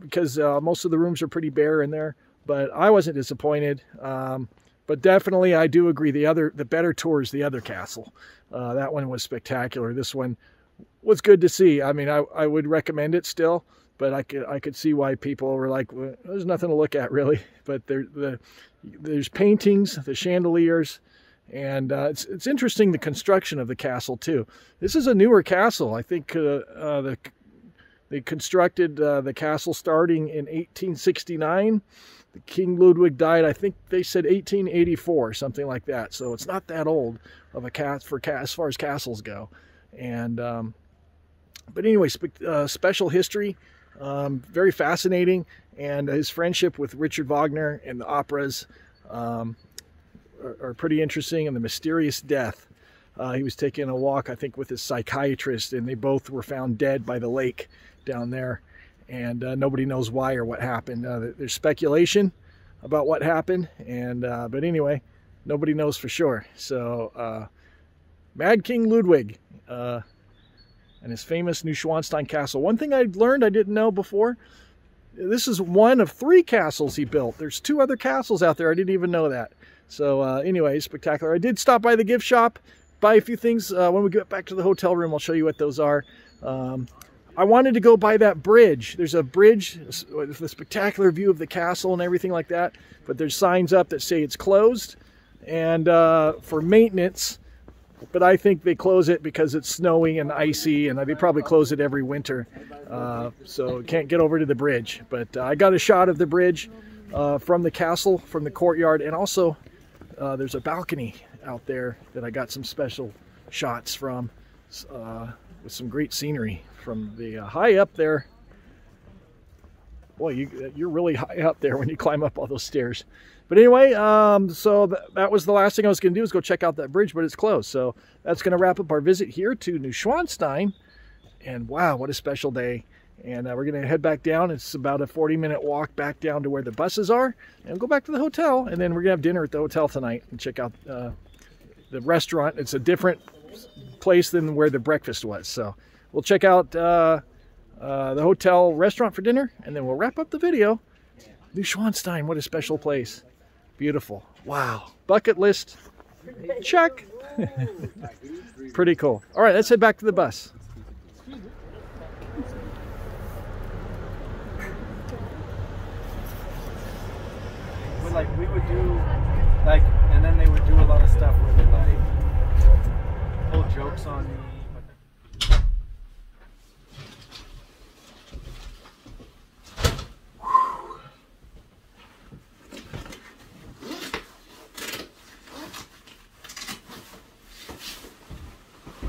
because uh, most of the rooms are pretty bare in there. But I wasn't disappointed. Um, but definitely, I do agree. The other, the better tour is the other castle. Uh, that one was spectacular. This one was good to see. I mean, I, I would recommend it still but I could I could see why people were like, well, there's nothing to look at really. But there the there's paintings, the chandeliers, and uh, it's it's interesting the construction of the castle too. This is a newer castle. I think uh, uh, the they constructed uh, the castle starting in 1869. The King Ludwig died, I think they said 1884, something like that. So it's not that old of a cat for as far as castles go. And um, but anyway, spe uh, special history. Um, very fascinating, and his friendship with Richard Wagner and the operas um, are, are, pretty interesting. And the mysterious death. Uh, he was taking a walk, I think, with his psychiatrist, and they both were found dead by the lake down there, and uh, nobody knows why or what happened. Uh, there's speculation about what happened, and uh, but anyway, nobody knows for sure. So, uh, Mad King Ludwig uh, and his famous Neuschwanstein Castle. One thing I learned I didn't know before, this is one of three castles he built. There's two other castles out there. I didn't even know that. So uh, anyway, spectacular. I did stop by the gift shop, buy a few things. Uh, when we get back to the hotel room, I'll show you what those are. Um, I wanted to go by that bridge. There's a bridge with a spectacular view of the castle and everything like that. But there's signs up that say it's closed. And uh, for maintenance, but I think they close it because it's snowy and icy, and they probably close it every winter. Uh, so can't get over to the bridge. But uh, I got a shot of the bridge uh, from the castle, from the courtyard, and also uh, there's a balcony out there that I got some special shots from uh, with some great scenery from the uh, high up there. Boy, you, you're really high up there when you climb up all those stairs. But anyway, um, so th that was the last thing I was going to do is go check out that bridge, but it's closed. So that's going to wrap up our visit here to Neuschwanstein. And wow, what a special day. And uh, we're going to head back down. It's about a 40 minute walk back down to where the buses are and go back to the hotel. And then we're going to have dinner at the hotel tonight and check out uh, the restaurant. It's a different place than where the breakfast was. So we'll check out uh, uh the hotel restaurant for dinner and then we'll wrap up the video. Neuschwanstein, what a special place. Beautiful. Wow. Bucket list. Check. Pretty cool. All right, let's head back to the bus. like we would do like and then they would do a lot of stuff where they like pull jokes on me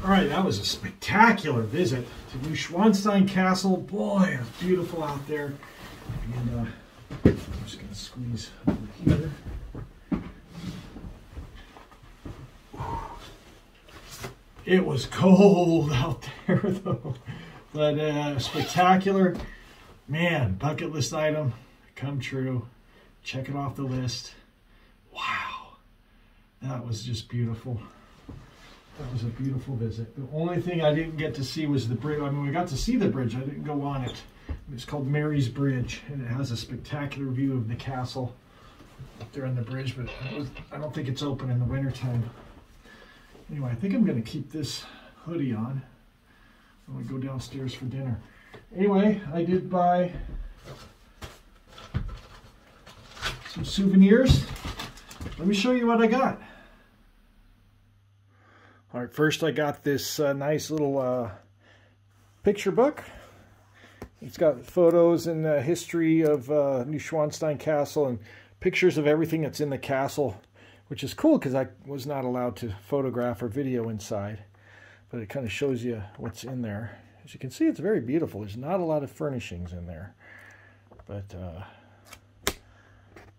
All right, that was a spectacular visit to Neuschwanstein Castle. Boy, it's beautiful out there. And uh, I'm just going to squeeze over here. It was cold out there, though. But uh, spectacular. Man, bucket list item, come true. Check it off the list. Wow. That was just beautiful. That was a beautiful visit. The only thing I didn't get to see was the bridge. I mean, we got to see the bridge. I didn't go on it. It's called Mary's Bridge, and it has a spectacular view of the castle up there on the bridge, but I don't think it's open in the wintertime. Anyway, I think I'm going to keep this hoodie on when we go downstairs for dinner. Anyway, I did buy some souvenirs. Let me show you what I got. All right, first I got this uh, nice little uh, picture book. It's got photos and uh, history of uh, Neuschwanstein Castle and pictures of everything that's in the castle, which is cool because I was not allowed to photograph or video inside. But it kind of shows you what's in there. As you can see, it's very beautiful. There's not a lot of furnishings in there. But uh,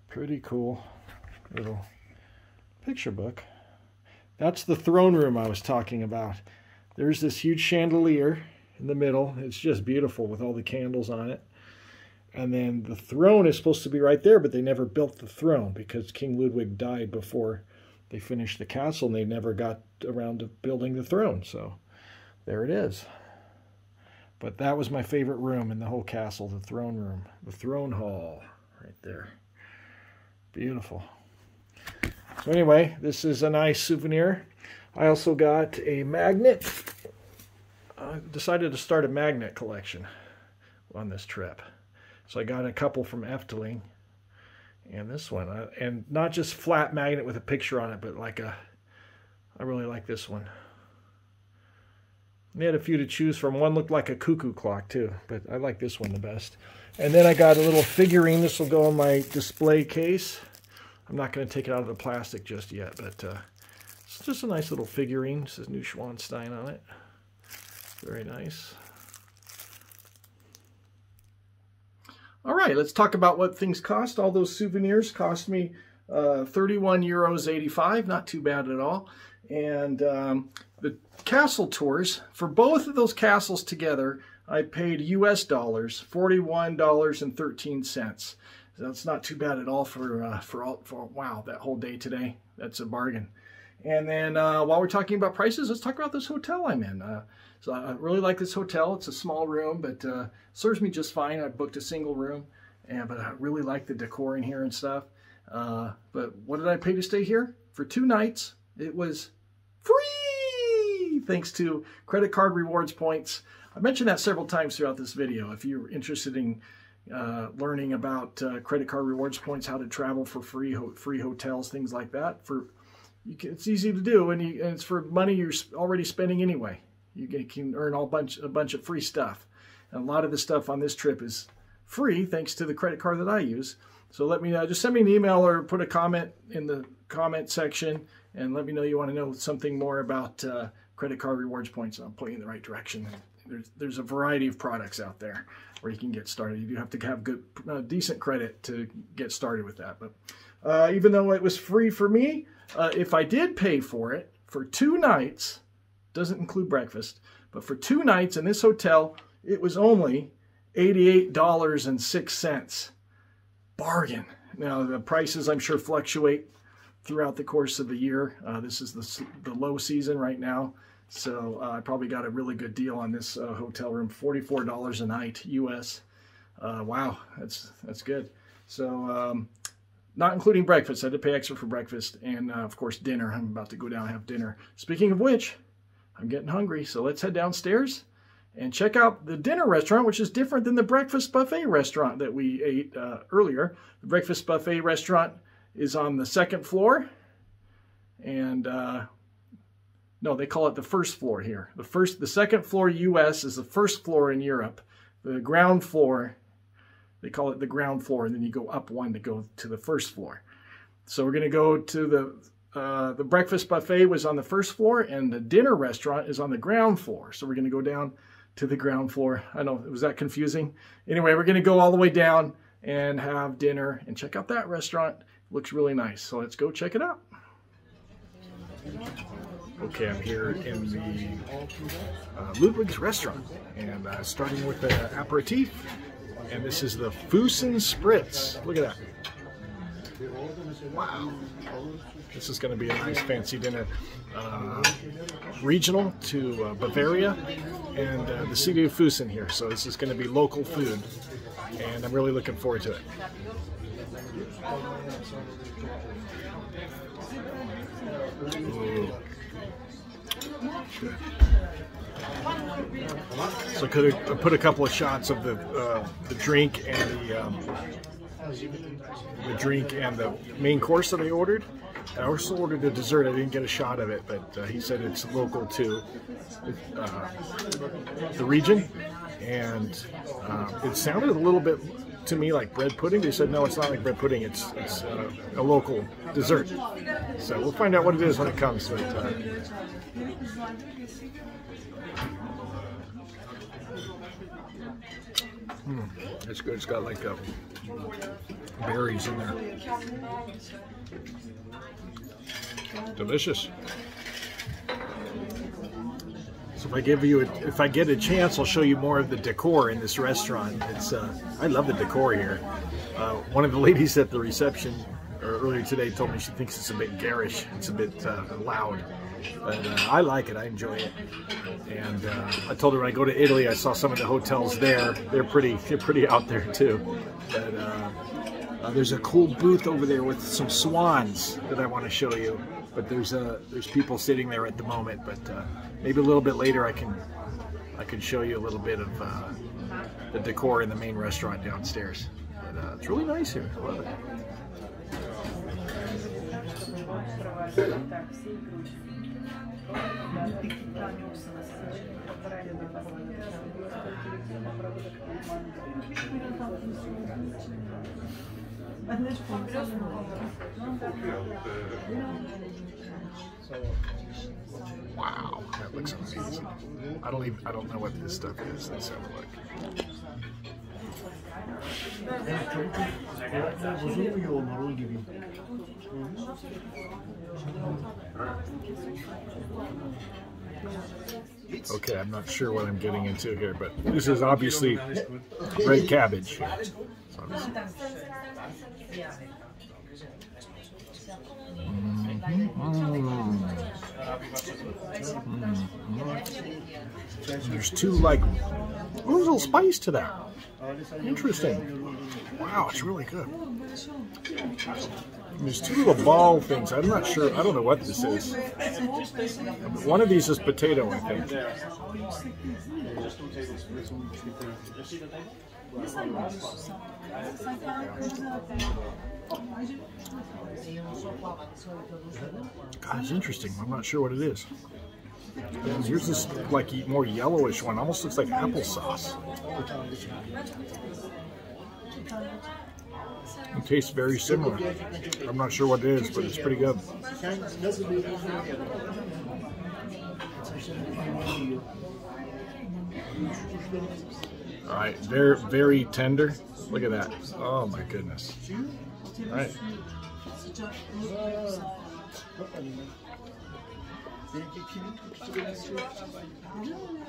pretty cool little picture book. That's the throne room I was talking about. There's this huge chandelier in the middle. It's just beautiful with all the candles on it. And then the throne is supposed to be right there, but they never built the throne because King Ludwig died before they finished the castle and they never got around to building the throne. So there it is. But that was my favorite room in the whole castle, the throne room, the throne hall right there. Beautiful. So anyway, this is a nice souvenir. I also got a magnet. I decided to start a magnet collection on this trip. So I got a couple from Efteling and this one. Uh, and not just flat magnet with a picture on it, but like a, I really like this one. They had a few to choose from. One looked like a cuckoo clock too, but I like this one the best. And then I got a little figurine. This will go in my display case. I'm not going to take it out of the plastic just yet, but uh, it's just a nice little figurine. It says Neuschwanstein on it. Very nice. All right, let's talk about what things cost. All those souvenirs cost me uh, 31 euros 85, not too bad at all. And um, the castle tours, for both of those castles together, I paid US dollars, $41.13. That's not too bad at all for uh, for all for wow that whole day today. That's a bargain. And then uh, while we're talking about prices, let's talk about this hotel I'm in. Uh, so I really like this hotel. It's a small room, but uh, serves me just fine. I booked a single room, and but I really like the decor in here and stuff. Uh, but what did I pay to stay here for two nights? It was free thanks to credit card rewards points. I mentioned that several times throughout this video. If you're interested in uh, learning about uh, credit card rewards points, how to travel for free ho free hotels, things like that. For you can, it's easy to do, and, you, and, it's for money you're already spending anyway. You can earn all bunch a bunch of free stuff, and a lot of the stuff on this trip is free thanks to the credit card that I use. So let me know. Just send me an email or put a comment in the comment section, and let me know you want to know something more about uh, credit card rewards points. I'll point you in the right direction. There's there's a variety of products out there where you can get started. You do have to have good, uh, decent credit to get started with that. But uh, even though it was free for me, uh, if I did pay for it for two nights, doesn't include breakfast, but for two nights in this hotel, it was only $88.06. Bargain. Now, the prices, I'm sure, fluctuate throughout the course of the year. Uh, this is the, the low season right now. So uh, I probably got a really good deal on this uh, hotel room, $44 a night US. Uh, wow, that's that's good. So um, not including breakfast. I had to pay extra for breakfast and uh, of course dinner. I'm about to go down and have dinner. Speaking of which, I'm getting hungry. So let's head downstairs and check out the dinner restaurant, which is different than the breakfast buffet restaurant that we ate uh, earlier. The breakfast buffet restaurant is on the second floor and uh, no, they call it the first floor here. The first, the second floor U.S. is the first floor in Europe. The ground floor, they call it the ground floor, and then you go up one to go to the first floor. So we're going to go to the uh, the breakfast buffet was on the first floor, and the dinner restaurant is on the ground floor. So we're going to go down to the ground floor. I know, was that confusing? Anyway, we're going to go all the way down and have dinner and check out that restaurant. looks really nice. So let's go check it out. Okay, I'm here in the uh, Ludwig's restaurant, and uh, starting with the aperitif, and this is the Fussen Spritz. Look at that. Wow. This is going to be a nice fancy dinner. Uh, regional to uh, Bavaria and uh, the city of Fussen here, so this is going to be local food, and I'm really looking forward to it. Ooh. So I could have put a couple of shots of the uh, the drink and the um, the drink and the main course that I ordered. I also ordered a dessert. I didn't get a shot of it, but uh, he said it's local to uh, the region, and uh, it sounded a little bit to me like bread pudding. They said no, it's not like bread pudding. It's it's uh, a local dessert. So we'll find out what it is when it comes. But, uh, mm, it's good. It's got like uh, berries in there. Delicious. So if I give you, a, if I get a chance, I'll show you more of the decor in this restaurant. It's, uh, I love the decor here. Uh, one of the ladies at the reception earlier today told me she thinks it's a bit garish. It's a bit uh, loud, but uh, I like it. I enjoy it. And uh, I told her when I go to Italy, I saw some of the hotels there. They're pretty, they're pretty out there too. But uh, uh, there's a cool booth over there with some swans that I want to show you. But there's uh, there's people sitting there at the moment. But uh, maybe a little bit later I can I can show you a little bit of uh, the decor in the main restaurant downstairs. But uh, it's really nice here. I love it. Wow, that looks amazing. I don't even I don't know what this stuff is. Let's have a look. Okay, I'm not sure what I'm getting into here, but this is obviously red cabbage. So There's two like a little spice to that. Interesting. Wow, it's really good. There's two little ball things. I'm not sure. I don't know what this is. One of these is potato, I think. God, it's interesting. I'm not sure what it is. Here's this like more yellowish one. Almost looks like applesauce. It tastes very similar. I'm not sure what it is, but it's pretty good. All right, very very tender. Look at that. Oh my goodness. Right.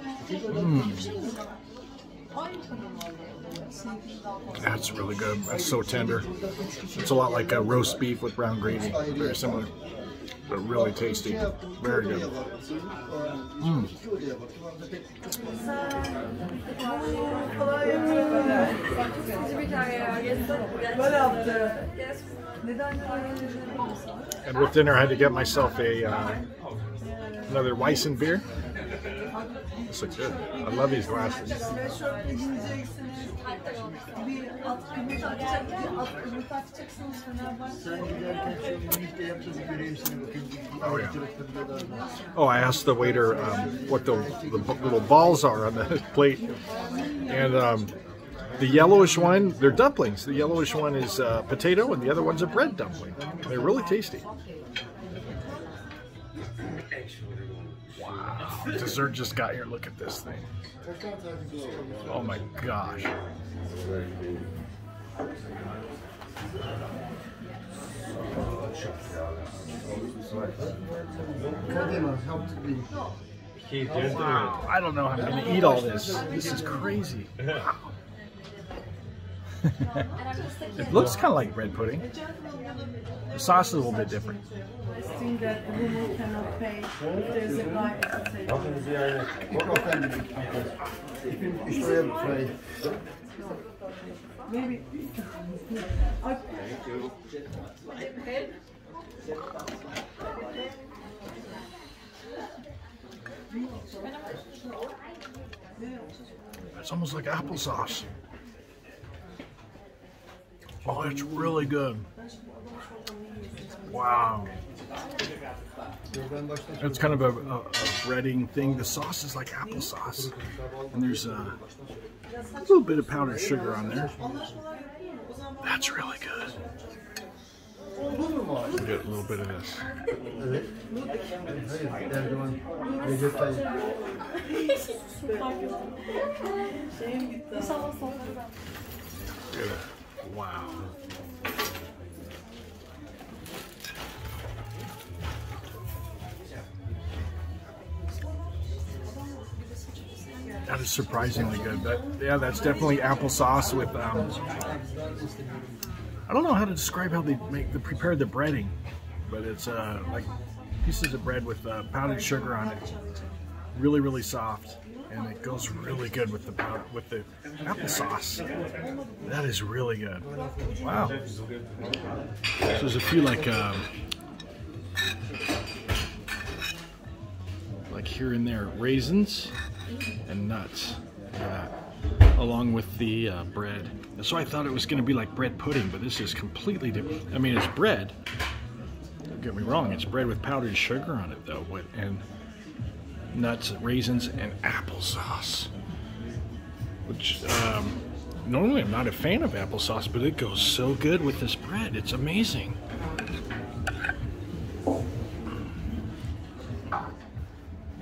Mm. That's really good. That's so tender. It's a lot like a roast beef with brown gravy. Very similar, but really tasty. Very good. Mm. And with dinner, I had to get myself a uh, another Weissen beer. Good. I love these glasses. Oh yeah. Oh, I asked the waiter um, what the, the little balls are on the plate, and um, the yellowish one, they're dumplings. The yellowish one is uh, potato, and the other one's a bread dumpling. They're really tasty. Dessert just got here. Look at this thing. Oh my gosh. Kadema helped me. Wow, I don't know how I'm going to eat all this. This is crazy. Wow. it looks kind of like bread pudding. The sauce is a little bit different. thing that the woman cannot pay if there's a guy at the table. Çok efendim. Ich will frei. Maybe. It's almost like applesauce. Oh, it's really good. Wow. It's kind of a, a, a breading thing. The sauce is like applesauce. And there's uh, a little bit of powdered sugar on there. That's really good. We'll get a little bit of this. Erdoğan Wow. That is surprisingly good. But yeah, that's definitely applesauce with. Um, I don't know how to describe how they make the prepare the breading, but it's uh, like pieces of bread with uh, powdered sugar on it. Really, really soft, and it goes really good with the with the applesauce. That is really good. Wow. So there's a few like um, like here and there raisins and nuts. That. Along with the uh, bread. So I thought it was going to be like bread pudding, but this is completely different. I mean, it's bread. Don't get me wrong, it's bread with powdered sugar on it though, with- and nuts, raisins, and applesauce. Which um, normally I'm not a fan of applesauce, but it goes so good with this bread. It's amazing.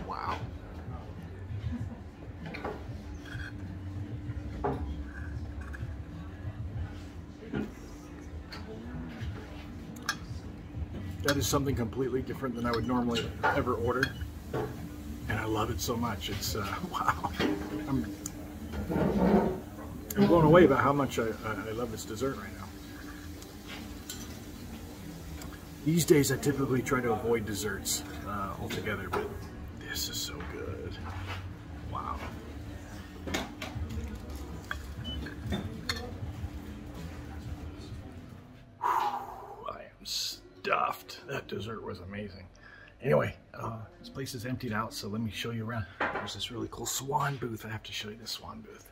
Wow. That is something completely different than I would normally ever order. And I love it so much. It's, uh, wow. I'm, I'm blown away about how much I, I love this dessert right now. These days I typically try to avoid desserts uh, altogether, but this is so good. Wow. I am stuffed. That dessert was amazing. Anyway, uh, this place is emptied out, so let me show you around. There's this really cool swan booth. I have to show you this swan booth.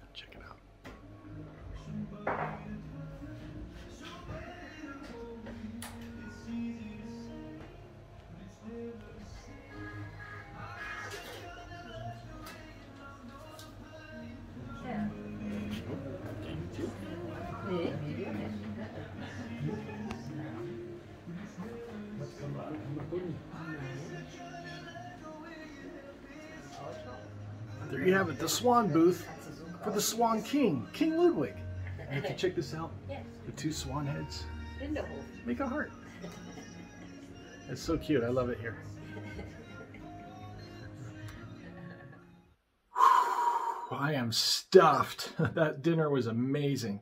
The swan booth for the Swan King, King Ludwig. And if you check this out, the two swan heads make a heart. It's so cute. I love it here. I am stuffed. that dinner was amazing.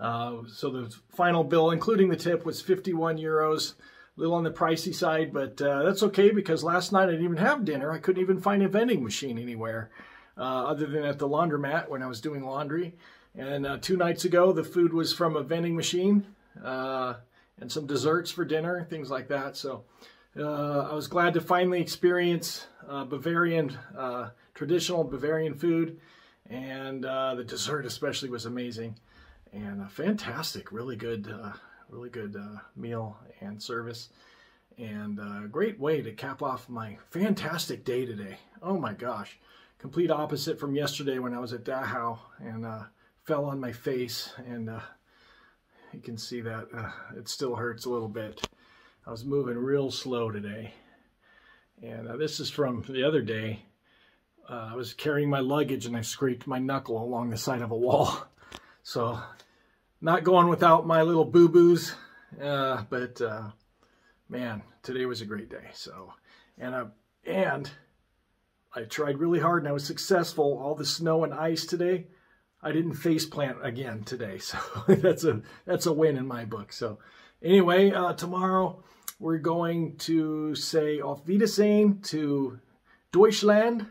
Uh, so the final bill, including the tip, was 51 euros. A little on the pricey side, but uh, that's okay because last night I didn't even have dinner. I couldn't even find a vending machine anywhere uh, other than at the laundromat when I was doing laundry. And uh, two nights ago, the food was from a vending machine uh, and some desserts for dinner, things like that. So uh, I was glad to finally experience uh, Bavarian, uh, traditional Bavarian food. And the dessert especially was amazing and fantastic. Really good, really good meal and service. And uh, great way to cap off my fantastic day today. Oh my gosh. Complete opposite from yesterday when I was at Dachau and uh, fell on my face. And uh, you can see that uh, it still hurts a little bit. I was moving real slow today. And uh, this is from the other day. Uh, I was carrying my luggage and I scraped my knuckle along the side of a wall. So, not going without my little boo-boos. Uh, but, man, today was a great day. So, and, and I tried really hard and I was successful. All the snow and ice today, I didn't face plant again today. So that's a that's a win in my book. So anyway, uh, tomorrow we're going to say Auf Wiedersehen to Deutschland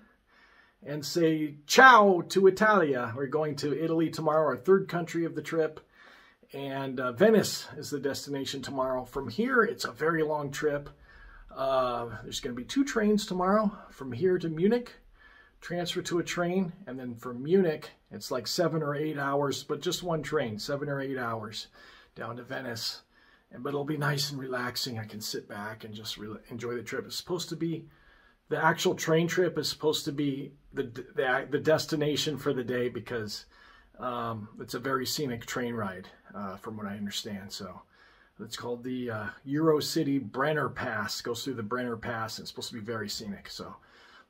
and say ciao to Italia. We're going to Italy tomorrow, our third country of the trip. And uh, Venice is the destination tomorrow. From here, it's a very long trip. Uh, there's going to be two trains tomorrow from here to Munich, transfer to a train, and then from Munich, it's like seven or eight hours, but just one train, seven or eight hours down to Venice. And, but it'll be nice and relaxing. I can sit back and just enjoy the trip. It's supposed to be, the actual train trip is supposed to be the, the, the destination for the day because um, it's a very scenic train ride uh, from what I understand. So it's called the uh, Eurocity Brenner Pass. Goes through the Brenner Pass. And it's supposed to be very scenic. So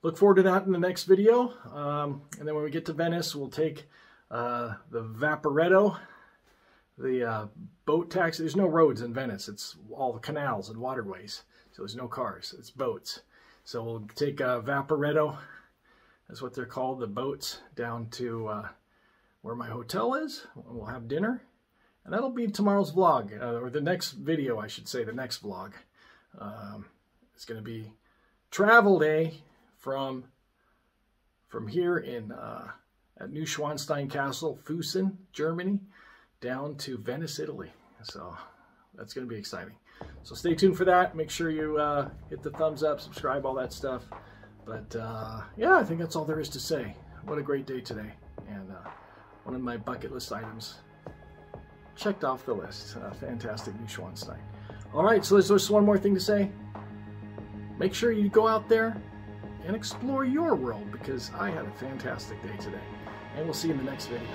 look forward to that in the next video. Um, and then when we get to Venice, we'll take uh, the Vaporetto, the uh, boat taxi. There's no roads in Venice. It's all the canals and waterways. So there's no cars. It's boats. So we'll take a Vaporetto. That's what they're called, the boats, down to uh, where my hotel is. We'll have dinner. And that'll be tomorrow's vlog, uh, or the next video, I should say, the next vlog. Um, it's going to be travel day from from here in uh, at Neuschwanstein Castle, Fussen, Germany, down to Venice, Italy. So that's going to be exciting. So stay tuned for that. Make sure you uh, hit the thumbs up, subscribe, all that stuff. But uh, yeah, I think that's all there is to say. What a great day today. And uh, one of my bucket list items checked off the list. Uh, fantastic Neuschwanstein. All right, so there's just one more thing to say. Make sure you go out there and explore your world because I had a fantastic day today. And we'll see you in the next video.